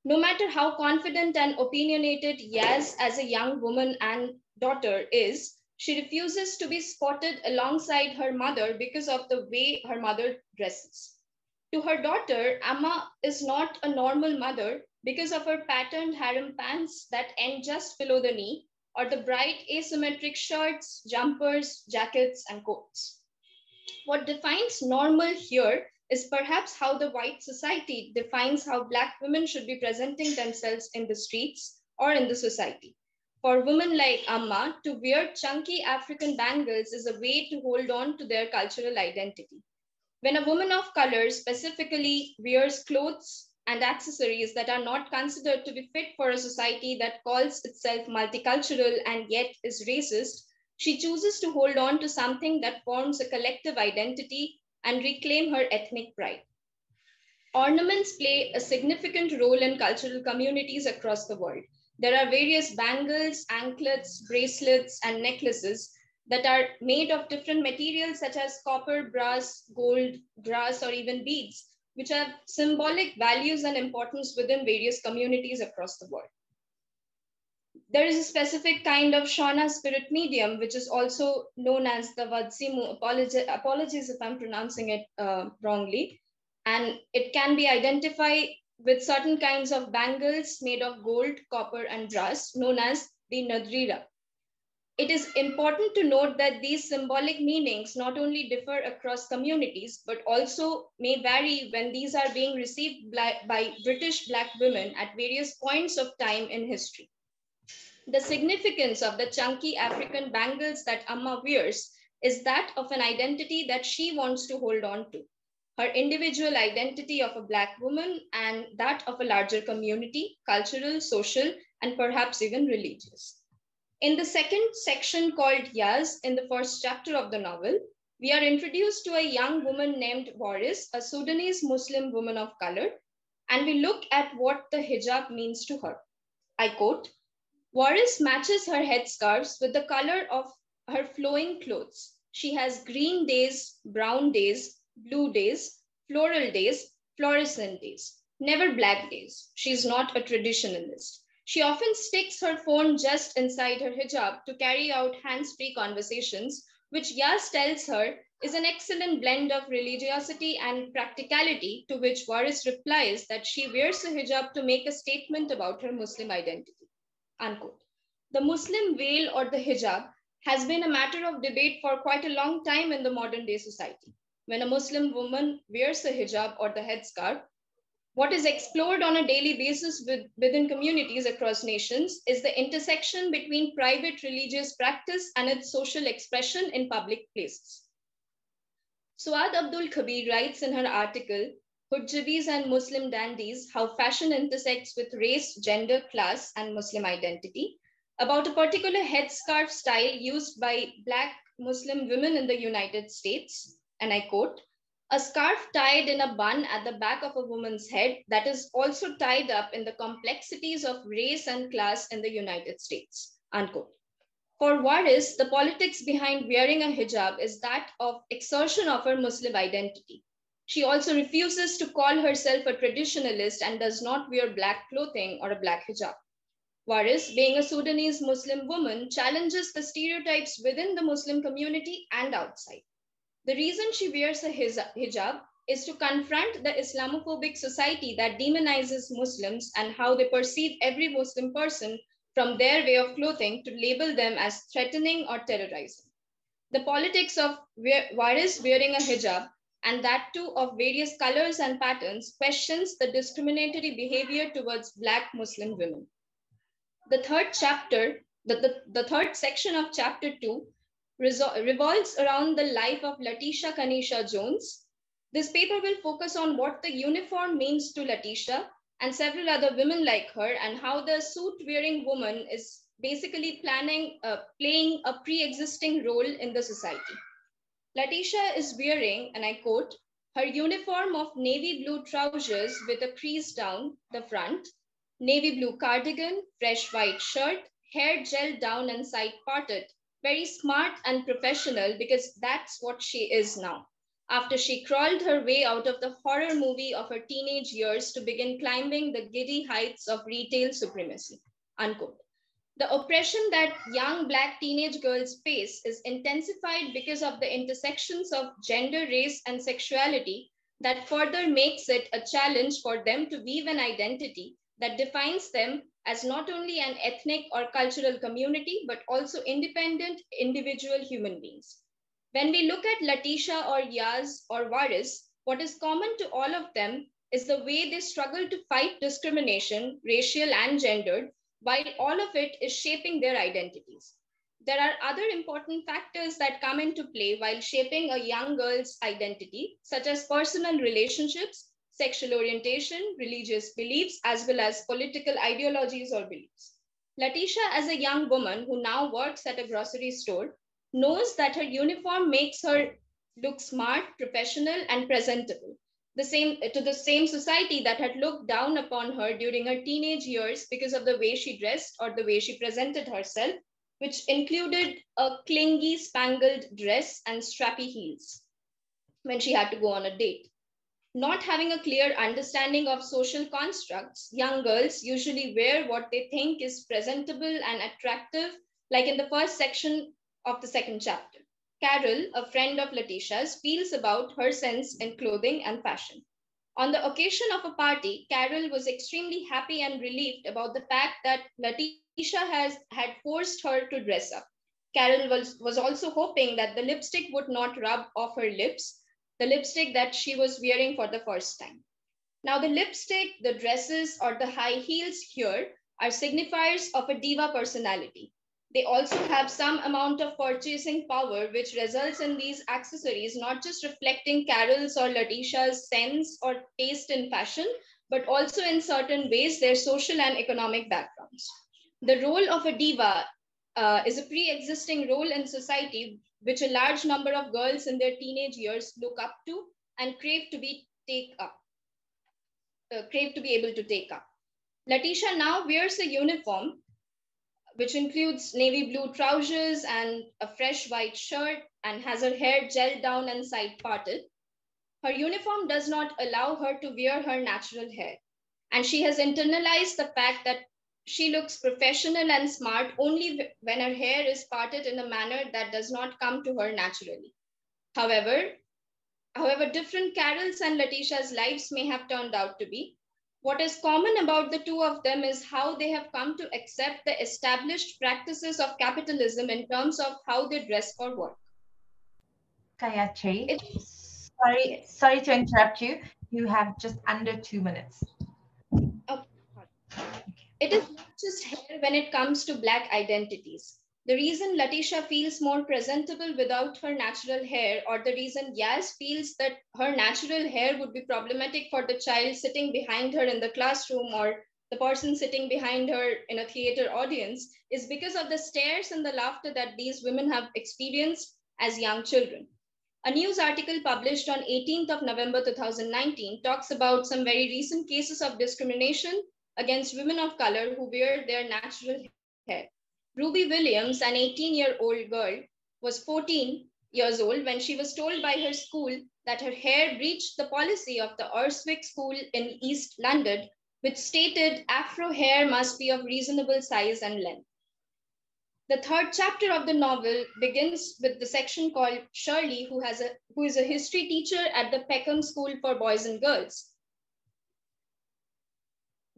No matter how confident and opinionated Yaz as a young woman and daughter is, she refuses to be spotted alongside her mother because of the way her mother dresses. To her daughter, Amma is not a normal mother because of her patterned harem pants that end just below the knee, or the bright asymmetric shirts, jumpers, jackets, and coats. What defines normal here is perhaps how the white society defines how Black women should be presenting themselves in the streets or in the society. For women like Amma, to wear chunky African bangles is a way to hold on to their cultural identity. When a woman of color specifically wears clothes and accessories that are not considered to be fit for a society that calls itself multicultural and yet is racist, she chooses to hold on to something that forms a collective identity and reclaim her ethnic pride. Ornaments play a significant role in cultural communities across the world. There are various bangles, anklets, bracelets, and necklaces that are made of different materials such as copper, brass, gold, brass, or even beads, which have symbolic values and importance within various communities across the world. There is a specific kind of Shona spirit medium, which is also known as the. Apology, apologies if I'm pronouncing it uh, wrongly. And it can be identified with certain kinds of bangles made of gold, copper, and brass, known as the ndarira. It is important to note that these symbolic meanings not only differ across communities, but also may vary when these are being received by British Black women at various points of time in history. The significance of the chunky African bangles that Amma wears is that of an identity that she wants to hold on to her individual identity of a Black woman and that of a larger community, cultural, social, and perhaps even religious. In the second section called Yaz, in the first chapter of the novel, we are introduced to a young woman named Waris, a Sudanese Muslim woman of color, and we look at what the hijab means to her. I quote, Waris matches her headscarves with the color of her flowing clothes. She has green days, brown days, blue days, floral days, fluorescent days, never black days. She's not a traditionalist. She often sticks her phone just inside her hijab to carry out hands-free conversations, which Yaz tells her is an excellent blend of religiosity and practicality, to which Waris replies that she wears a hijab to make a statement about her Muslim identity. Unquote. The Muslim veil or the hijab has been a matter of debate for quite a long time in the modern day society when a Muslim woman wears a hijab or the headscarf, what is explored on a daily basis with, within communities across nations is the intersection between private religious practice and its social expression in public places. Suad Abdul Khabeer writes in her article, Hijabis and Muslim dandies, how fashion intersects with race, gender, class, and Muslim identity, about a particular headscarf style used by Black Muslim women in the United States, and I quote, a scarf tied in a bun at the back of a woman's head that is also tied up in the complexities of race and class in the United States, unquote. For Waris, the politics behind wearing a hijab is that of exertion of her Muslim identity. She also refuses to call herself a traditionalist and does not wear black clothing or a black hijab. Waris, being a Sudanese Muslim woman, challenges the stereotypes within the Muslim community and outside. The reason she wears a hijab is to confront the Islamophobic society that demonizes Muslims and how they perceive every Muslim person from their way of clothing to label them as threatening or terrorizing. The politics of Waris wearing a hijab, and that too of various colors and patterns, questions the discriminatory behavior towards Black Muslim women. The third chapter, the, the, the third section of chapter two revolves around the life of Latisha Kanisha Jones. This paper will focus on what the uniform means to Latisha and several other women like her and how the suit wearing woman is basically planning, uh, playing a pre-existing role in the society. Latisha is wearing, and I quote, her uniform of navy blue trousers with a crease down the front, navy blue cardigan, fresh white shirt, hair gel down and side parted, very smart and professional because that's what she is now after she crawled her way out of the horror movie of her teenage years to begin climbing the giddy heights of retail supremacy. Unquote. The oppression that young Black teenage girls face is intensified because of the intersections of gender, race, and sexuality that further makes it a challenge for them to weave an identity that defines them as not only an ethnic or cultural community, but also independent individual human beings. When we look at Latisha or Yaz or Waris, what is common to all of them is the way they struggle to fight discrimination, racial and gendered, while all of it is shaping their identities. There are other important factors that come into play while shaping a young girl's identity, such as personal relationships, sexual orientation, religious beliefs, as well as political ideologies or beliefs. Latisha, as a young woman who now works at a grocery store, knows that her uniform makes her look smart, professional, and presentable. The same to the same society that had looked down upon her during her teenage years because of the way she dressed or the way she presented herself, which included a clingy spangled dress and strappy heels when she had to go on a date. Not having a clear understanding of social constructs, young girls usually wear what they think is presentable and attractive. Like in the first section, of the second chapter. Carol, a friend of Latisha's, feels about her sense in clothing and fashion. On the occasion of a party, Carol was extremely happy and relieved about the fact that Latisha has had forced her to dress up. Carol was, was also hoping that the lipstick would not rub off her lips, the lipstick that she was wearing for the first time. Now, the lipstick, the dresses, or the high heels here are signifiers of a diva personality. They also have some amount of purchasing power, which results in these accessories not just reflecting Carol's or Latisha's sense or taste in fashion, but also in certain ways their social and economic backgrounds. The role of a diva uh, is a pre-existing role in society, which a large number of girls in their teenage years look up to and crave to be take up, uh, crave to be able to take up. Latisha now wears a uniform which includes navy blue trousers and a fresh white shirt and has her hair gelled down and side parted. Her uniform does not allow her to wear her natural hair. And she has internalized the fact that she looks professional and smart only when her hair is parted in a manner that does not come to her naturally. However, however different Carol's and Latisha's lives may have turned out to be, what is common about the two of them is how they have come to accept the established practices of capitalism in terms of how they dress for work. Gayatri, sorry, sorry to interrupt you. You have just under two minutes. Okay. It is not just hair when it comes to Black identities. the reason Latisha feels more presentable without her natural hair, or the reason Yaz feels that her natural hair would be problematic for the child sitting behind her in the classroom or the person sitting behind her in a theater audience, is because of the stares and the laughter that these women have experienced as young children. A news article published on 18th of November 2019 talks about some very recent cases of discrimination against women of color who wear their natural hair. Ruby Williams, an 18 year old girl, was 14 years old when she was told by her school that her hair breached the policy of the Urswick School in East London, which stated Afro hair must be of reasonable size and length. The third chapter of the novel begins with the section called Shirley, who, has a, who is a history teacher at the Peckham School for Boys and Girls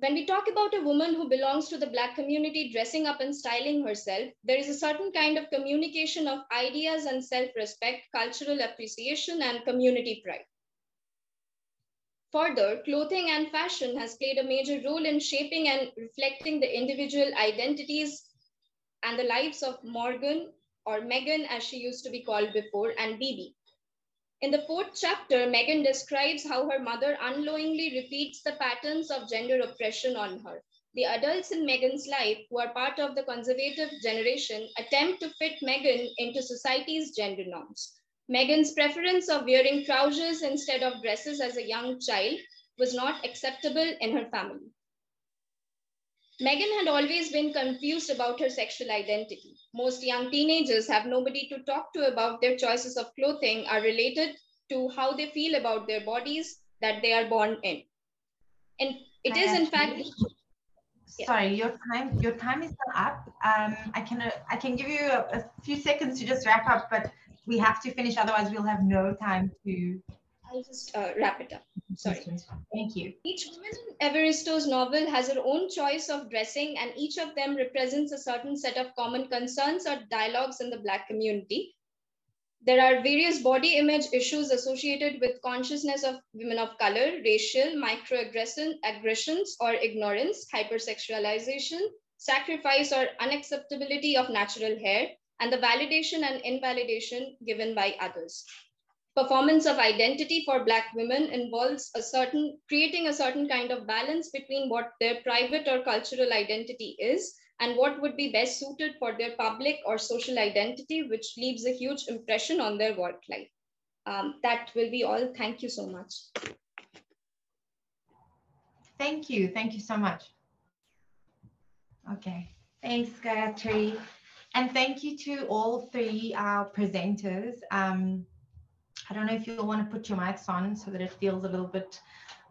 when we talk about a woman who belongs to the Black community dressing up and styling herself, there is a certain kind of communication of ideas and self respect, cultural appreciation, and community pride. Further, clothing and fashion has played a major role in shaping and reflecting the individual identities and the lives of Morgan or Megan, as she used to be called before, and Bibi. In the fourth chapter, Megan describes how her mother unknowingly repeats the patterns of gender oppression on her. The adults in Megan's life, who are part of the conservative generation, attempt to fit Megan into society's gender norms. Megan's preference of wearing trousers instead of dresses as a young child was not acceptable in her family. Megan had always been confused about her sexual identity. Most young teenagers have nobody to talk to about their choices of clothing are related to how they feel about their bodies that they are born in. And it is in fact sorry your time your time is up. Um, i can uh, i can give you a, a, few seconds to just wrap up but we have to finish otherwise we'll have no time to I'll just uh, wrap it up. Sorry. Thank you. Each woman in Evaristo's novel has her own choice of dressing, and each of them represents a certain set of common concerns or dialogues in the Black community. There are various body image issues associated with consciousness of women of color, racial, microaggression, aggressions or ignorance, hypersexualization, sacrifice or unacceptability of natural hair, and the validation and invalidation given by others performance of identity for black women involves a certain creating a certain kind of balance between what their private or cultural identity is and what would be best suited for their public or social identity which leaves a huge impression on their work life. Um, that will be all. Thank you so much. Thank you. Thank you so much. Okay. Thanks gayatri and thank you to all three our presenters. Um, I don't know if you'll want to put your mics on so that it feels a little bit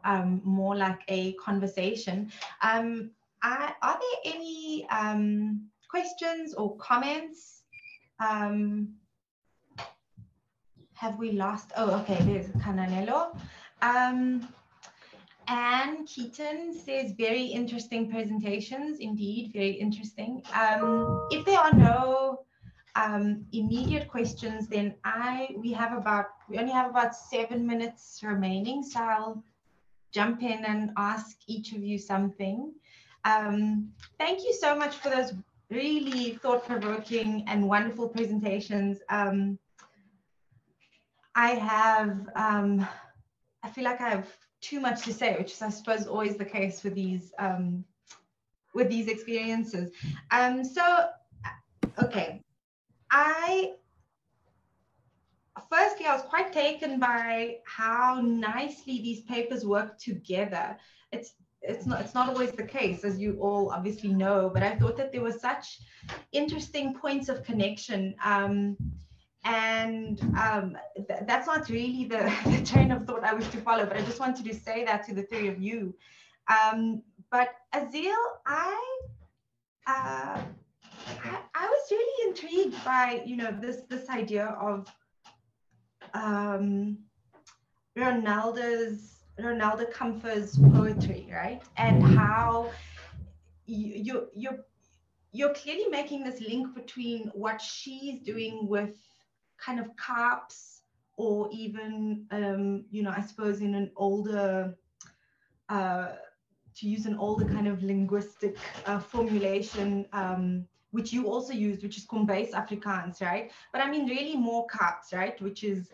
um, more like a conversation. Um, I, are there any um, questions or comments? Um, have we lost? Oh, okay, there's Kananelo. Um, Anne Keaton says very interesting presentations, indeed, very interesting. Um, if there are no um, immediate questions, then I we have about we only have about seven minutes remaining, so I'll jump in and ask each of you something. Um, thank you so much for those really thought-provoking and wonderful presentations. Um, I have um, I feel like I have too much to say, which is I suppose always the case with these um, with these experiences. Um, so okay, I firstly, I was quite taken by how nicely these papers work together. It's it's not it's not always the case, as you all obviously know, but I thought that there were such interesting points of connection. Um, and um, th that's not really the, the train of thought I wish to follow, but I just wanted to say that to the three of you. Um, but Azille, I uh, I, I was really intrigued by you know this this idea of um, Ronelda's Ronelda Kamfer's poetry, right? And how you, you you're you're clearly making this link between what she's doing with kind of Kaaps or even um, you know I suppose in an older uh, to use an older kind of linguistic uh, formulation um, which you also used, which is Kombuis Afrikaans, right? But I mean, really more Kaaps, right? Which is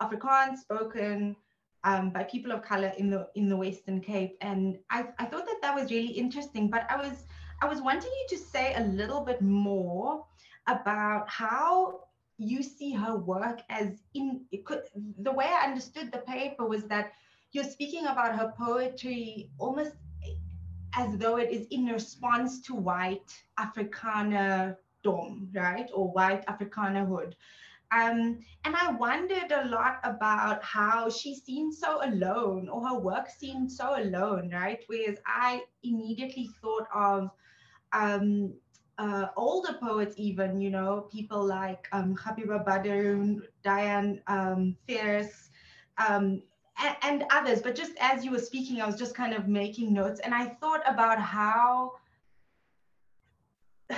Afrikaans spoken um, by people of color in the in the Western Cape, and I, I thought that that was really interesting. But I was I was wanting you to say a little bit more about how you see her work as in could the way I understood the paper was that you're speaking about her poetry almost as though it is in response to white Afrikaner dom, right? Or white Afrikanerhood. Um, and I wondered a lot about how she seemed so alone, or her work seemed so alone, right? Whereas I immediately thought of um, uh, older poets, even, you know, people like um, Habiba Badiroun, Diane um, Ferrus, um, and, others. But just as you were speaking, I was just kind of making notes, and I thought about how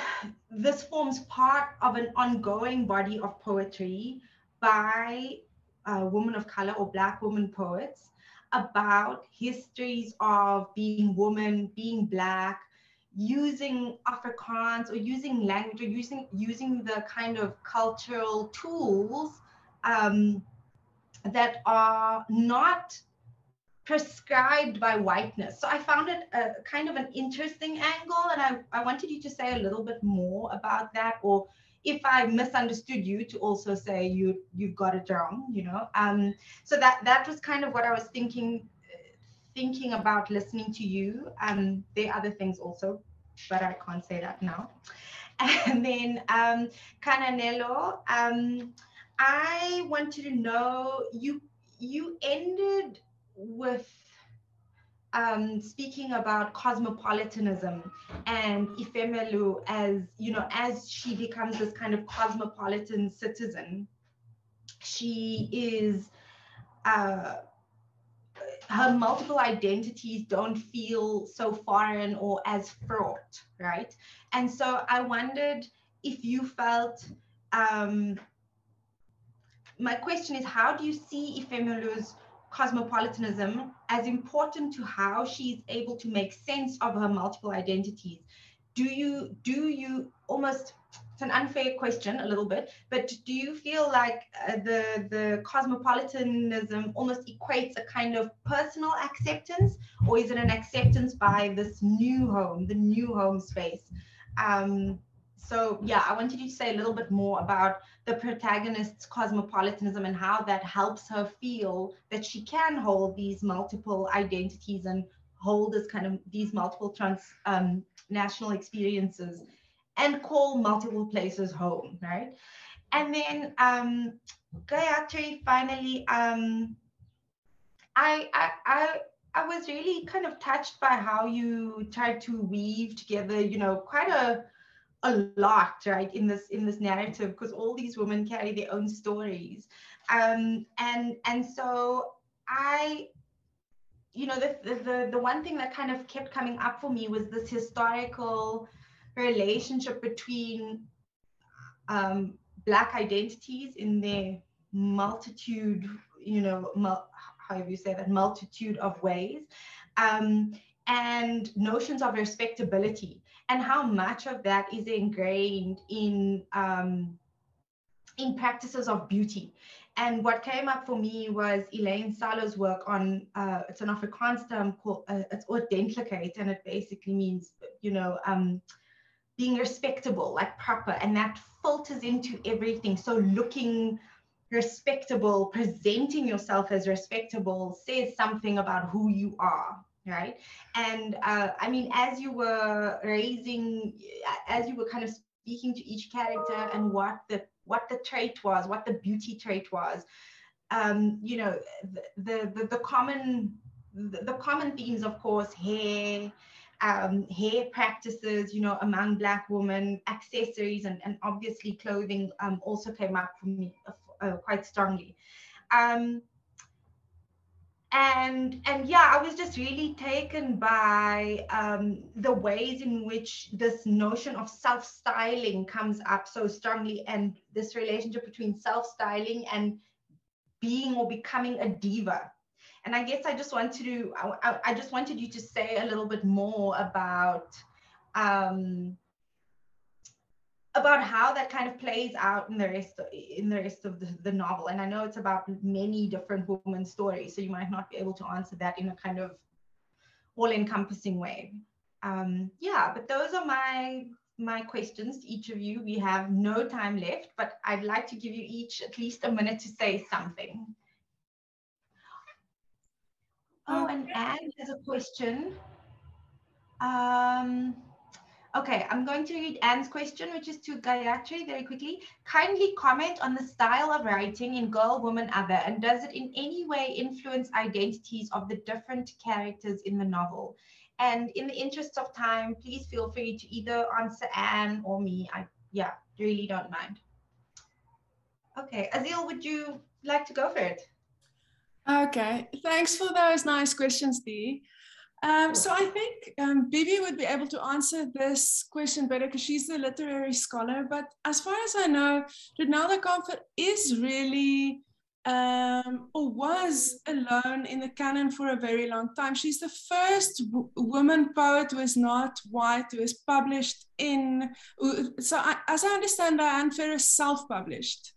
this forms part of an ongoing body of poetry by uh, women of color or Black women poets about histories of being woman, being Black, using Afrikaans or using language or using using the kind of cultural tools um, that are not prescribed by whiteness. So I found it a kind of an interesting angle, and I, I wanted you to say a little bit more about that, or if I misunderstood you, to also say you you got it wrong, you know. Um, so that that was kind of what I was thinking thinking about listening to you. Um, there are other things also, but I can't say that now. And then um, Kananelo, um, I wanted to know you you ended with um, speaking about cosmopolitanism and Ifemelu as, you know, as she becomes this kind of cosmopolitan citizen, she is, uh, her multiple identities don't feel so foreign or as fraught, right? And so I wondered if you felt, um, my question is, how do you see Ifemelu's cosmopolitanism as important to how she's able to make sense of her multiple identities? Do you do you almost it's an unfair question a little bit but do you feel like uh, the the cosmopolitanism almost equates a kind of personal acceptance or is it an acceptance by this new home the new home space? Um, so yeah, I wanted you to say a little bit more about the protagonist's cosmopolitanism and how that helps her feel that she can hold these multiple identities and hold this kind of these multiple trans um, national experiences and call multiple places home, right? And then um, Gayatri, finally, um, I, I, I, I was really kind of touched by how you tried to weave together, you know, quite a a lot right in this in this narrative because all these women carry their own stories. Um and and so i you know the, the the one thing that kind of kept coming up for me was this historical relationship between um black identities in their multitude you know mul- how do you say that multitude of ways um and notions of respectability and how much of that is ingrained in um, in practices of beauty. And what came up for me was Elaine Salo's work on uh, it's an Afrikaans term called uh, it's ordentlikheid, and it basically means you know um, being respectable, like proper, and that filters into everything. So looking respectable, presenting yourself as respectable says something about who you are right and uh, i mean as you were raising as you were kind of speaking to each character and what the what the trait was what the beauty trait was um, you know the, the the common the, the common themes of course hair um, hair practices, you know, among Black women, accessories, and, and obviously clothing um, also came up for me uh, quite strongly. Um, and and yeah i was just really taken by um, the ways in which this notion of self-styling comes up so strongly and this relationship between self-styling and being or becoming a diva. And i guess i just wanted to i, I just wanted you to say a little bit more about um, about how that kind of plays out in the rest of, in the rest of the, the novel. And I know it's about many different women's stories, so you might not be able to answer that in a kind of all-encompassing way. Um, yeah, but those are my my questions to each of you. We have no time left, but I'd like to give you each at least a minute to say something. Oh, and Anne has a question. Um, okay, I'm going to read Anne's question, which is to Gayatri very quickly. Kindly comment on the style of writing in Girl, Woman, Other, and does it in any way influence identities of the different characters in the novel? And in the interest of time, please feel free to either answer Anne or me. I, yeah, really don't mind. Okay, Azille, would you like to go for it? Okay, thanks for those nice questions, Dee. Um, so I think um, Bibi would be able to answer this question better because she's the literary scholar. But as far as I know, Ronelda Kamfer is really um, or was alone in the canon for a very long time. She's the first woman poet who is not white, who is published in. So I, as I understand, Diane Ferrus self-published.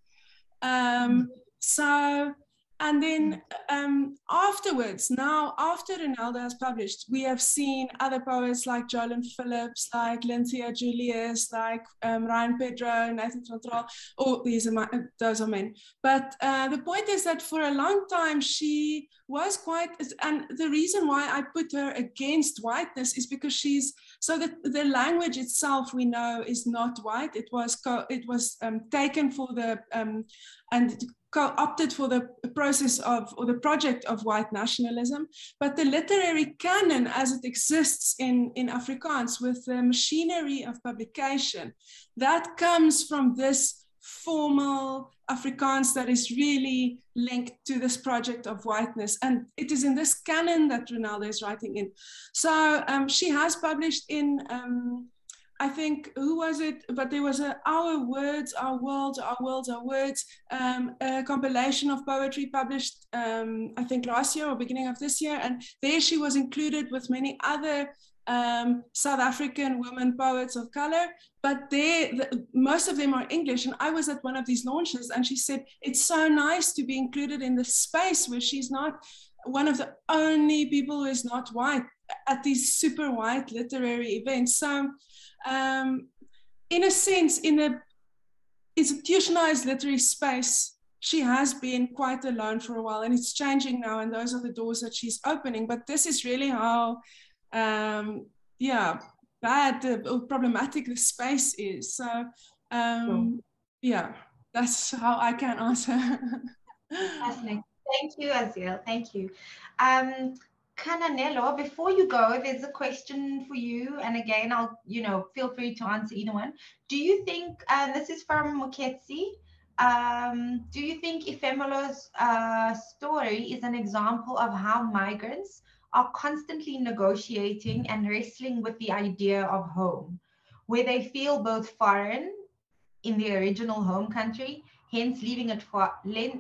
Um, so and then um, afterwards, now after Ronelda has published, we have seen other poets like Jolyn Phillips, like Lynthia Julius, like um, Ryan Pedro, Nathan Trantraal. Oh, these are my, those are men. But uh, the point is that for a long time, she was quite, and the reason why I put her against whiteness is because she's, so that the language itself we know is not white. It was, co- it was um, taken for the, um, and opted for the process of or the project of white nationalism, but the literary canon as it exists in, in Afrikaans with the machinery of publication, that comes from this formal Afrikaans that is really linked to this project of whiteness. And it is in this canon that Ronelda is writing in. So um, she has published in um, I think who was it? But there was a Our Words, Our Worlds, Our Worlds, Our Words, um, a compilation of poetry published, um, I think last year or beginning of this year, and there she was included with many other um, South African women poets of color, but they the, most of them are English. And I was at one of these launches, and she said it's so nice to be included in the space where she's not one of the only people who is not white at these super white literary events. So um, in a sense, in the institutionalized literary space, she has been quite alone for a while and it's changing now and those are the doors that she's opening. But this is really how um yeah bad or problematic the space is. So um yeah that's how i can answer. Fascinating. Thank you Azille thank you. Um Kananelo, before you go, there's a question for you. And again, I'll, you know, feel free to answer either one. Do you think, and this is from Muketsi, um, do you think Ifemelu's uh, story is an example of how migrants are constantly negotiating and wrestling with the idea of home, where they feel both foreign in their original home country, hence leaving it for,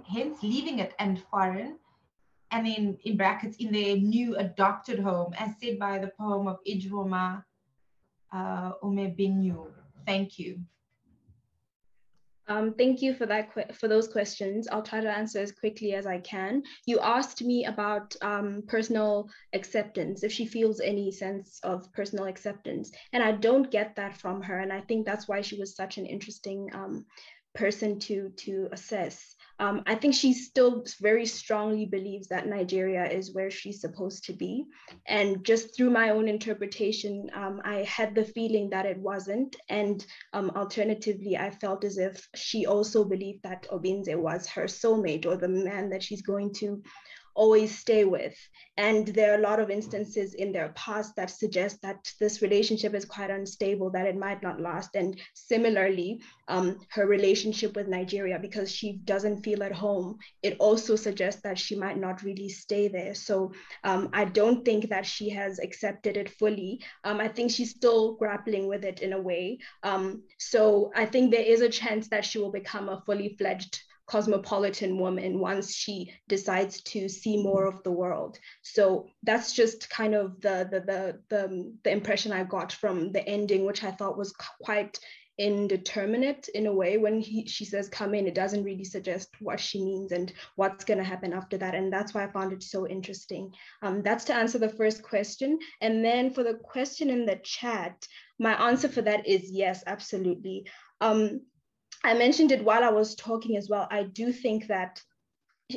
hence leaving it and foreign, and then in brackets in their new adopted home, as said by the poem of Ijeoma uh, Umebinyuo. Thank you. Um, thank you for that for those questions. I'll try to answer as quickly as I can. You asked me about um, personal acceptance, if she feels any sense of personal acceptance, and I don't get that from her, and I think that's why she was such an interesting um, person to to assess. Um, I think she still very strongly believes that Nigeria is where she's supposed to be. And just through my own interpretation, um, I had the feeling that it wasn't. And um, alternatively, I felt as if she also believed that Obinze was her soulmate or the man that she's going to always stay with. And there are a lot of instances in their past that suggest that this relationship is quite unstable, that it might not last. And similarly, um, her relationship with Nigeria, because she doesn't feel at home, it also suggests that she might not really stay there. So um, I don't think that she has accepted it fully. Um, I think she's still grappling with it in a way. Um, so I think there is a chance that she will become a fully fledged cosmopolitan woman once she decides to see more of the world. So that's just kind of the the the the, the impression I got from the ending, which I thought was quite indeterminate in a way. When he, she says come in it doesn't really suggest what she means and what's going to happen after that. And that's why i found it so interesting. Um, that's to answer the first question. And then for the question in the chat my answer for that is yes absolutely. Um, i mentioned it while i was talking as well i do think that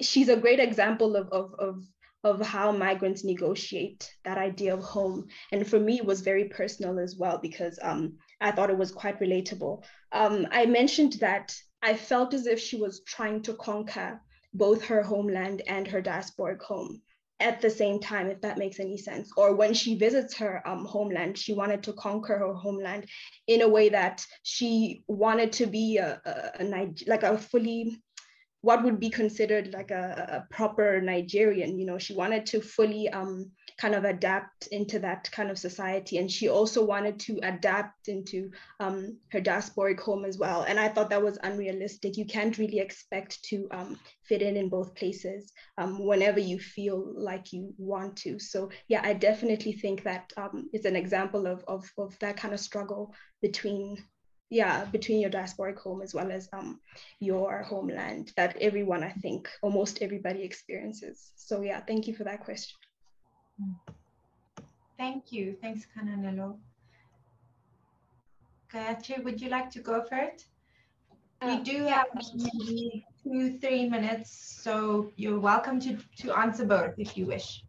she's a great example of, of, of of how migrants negotiate that idea of home. And for me, it was very personal as well because um, I thought it was quite relatable. Um, I mentioned that I felt as if she was trying to conquer both her homeland and her diasporic home at the same time, if that makes any sense. Or when she visits her um, homeland, she wanted to conquer her homeland in a way that she wanted to be a, a, a like a fully what would be considered like a, a, proper Nigerian. You know, she wanted to fully um, kind of adapt into that kind of society. And she also wanted to adapt into um, her diasporic home as well. And I thought that was unrealistic. You can't really expect to um, fit in in both places um, whenever you feel like you want to. So yeah, I definitely think that um, it's an example of, of, of that kind of struggle between yeah between your diasporic home as well as um your homeland that everyone i think almost everybody experiences. So yeah thank you for that question. Thank you. Thanks kananelo. Gayatri, would you like to go for it we uh, do have maybe two three minutes so you're welcome to to answer both if you wish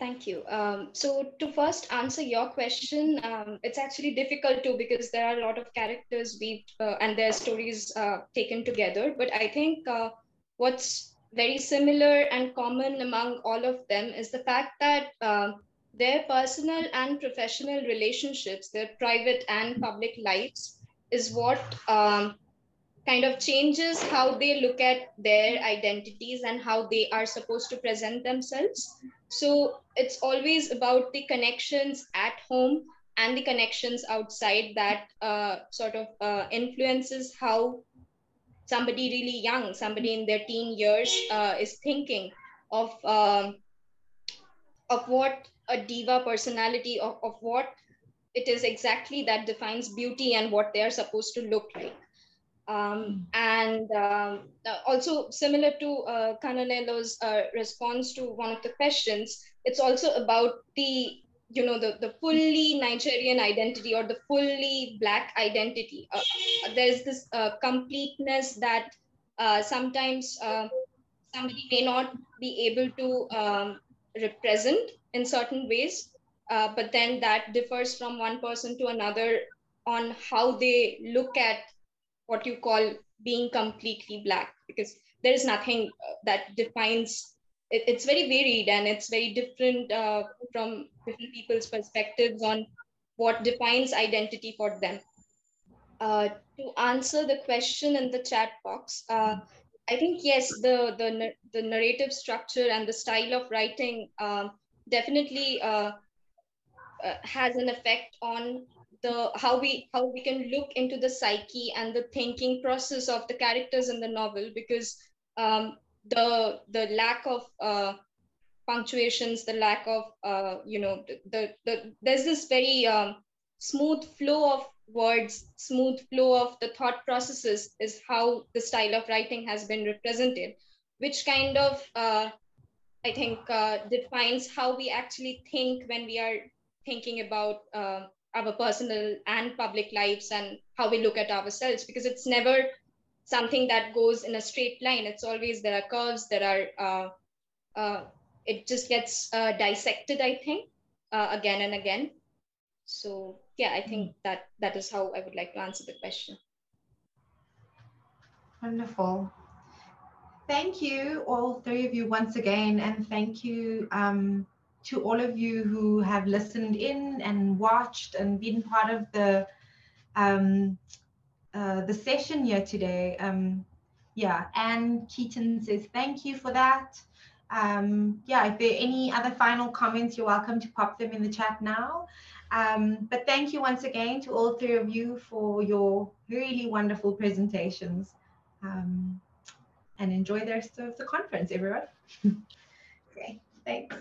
Thank you. Um, so to first answer your question, um, it's actually difficult to because there are a lot of characters we uh, and their stories uh, taken together. But I think uh, what's very similar and common among all of them is the fact that um, their personal and professional relationships, their private and public lives, is what um, kind of changes how they look at their identities and how they are supposed to present themselves. So it's always about the connections at home and the connections outside that uh, sort of uh, influences how somebody really young, somebody in their teen years uh, is thinking of um, of what a diva personality of, of what it is exactly that defines beauty and what they are supposed to look like. Um, and um, uh, also similar to uh, Kananelo's uh, response to one of the questions, it's also about the you know the, the fully Nigerian identity or the fully black identity. Uh, there's this uh, completeness that uh, sometimes uh, somebody may not be able to um, represent in certain ways, but then that differs from one person to another on how they look at what you call being completely black because there is nothing uh, that defines it, it's very varied and it's very different uh, from different people's perspectives on what defines identity for them. Uh, to answer the question in the chat box uh, i think yes the, the the narrative structure and the style of writing um, definitely uh, uh, has an effect on the how we how we can look into the psyche and the thinking process of the characters in the novel because um, the the lack of uh, punctuations the lack of uh, you know the, the there's this very um, smooth flow of words smooth flow of the thought processes is how the style of writing has been represented which kind of uh, i think uh, defines how we actually think when we are thinking about uh, our personal and public lives and how we look at ourselves because it's never something that goes in a straight line. It's always there are curves there are uh, uh, it just gets uh, dissected i think uh, again and again. So yeah i think that that is how i would like to answer the question. Wonderful. Thank you all three of you once again and thank you um, to all of you who have listened in and watched and been part of the um, uh, the session here today. Um, yeah, and Keaton says thank you for that. Um, yeah, if there are any other final comments, you're welcome to pop them in the chat now. Um, but thank you once again to all three of you for your really wonderful presentations. Um, and enjoy the rest of the conference, everyone. okay, thanks.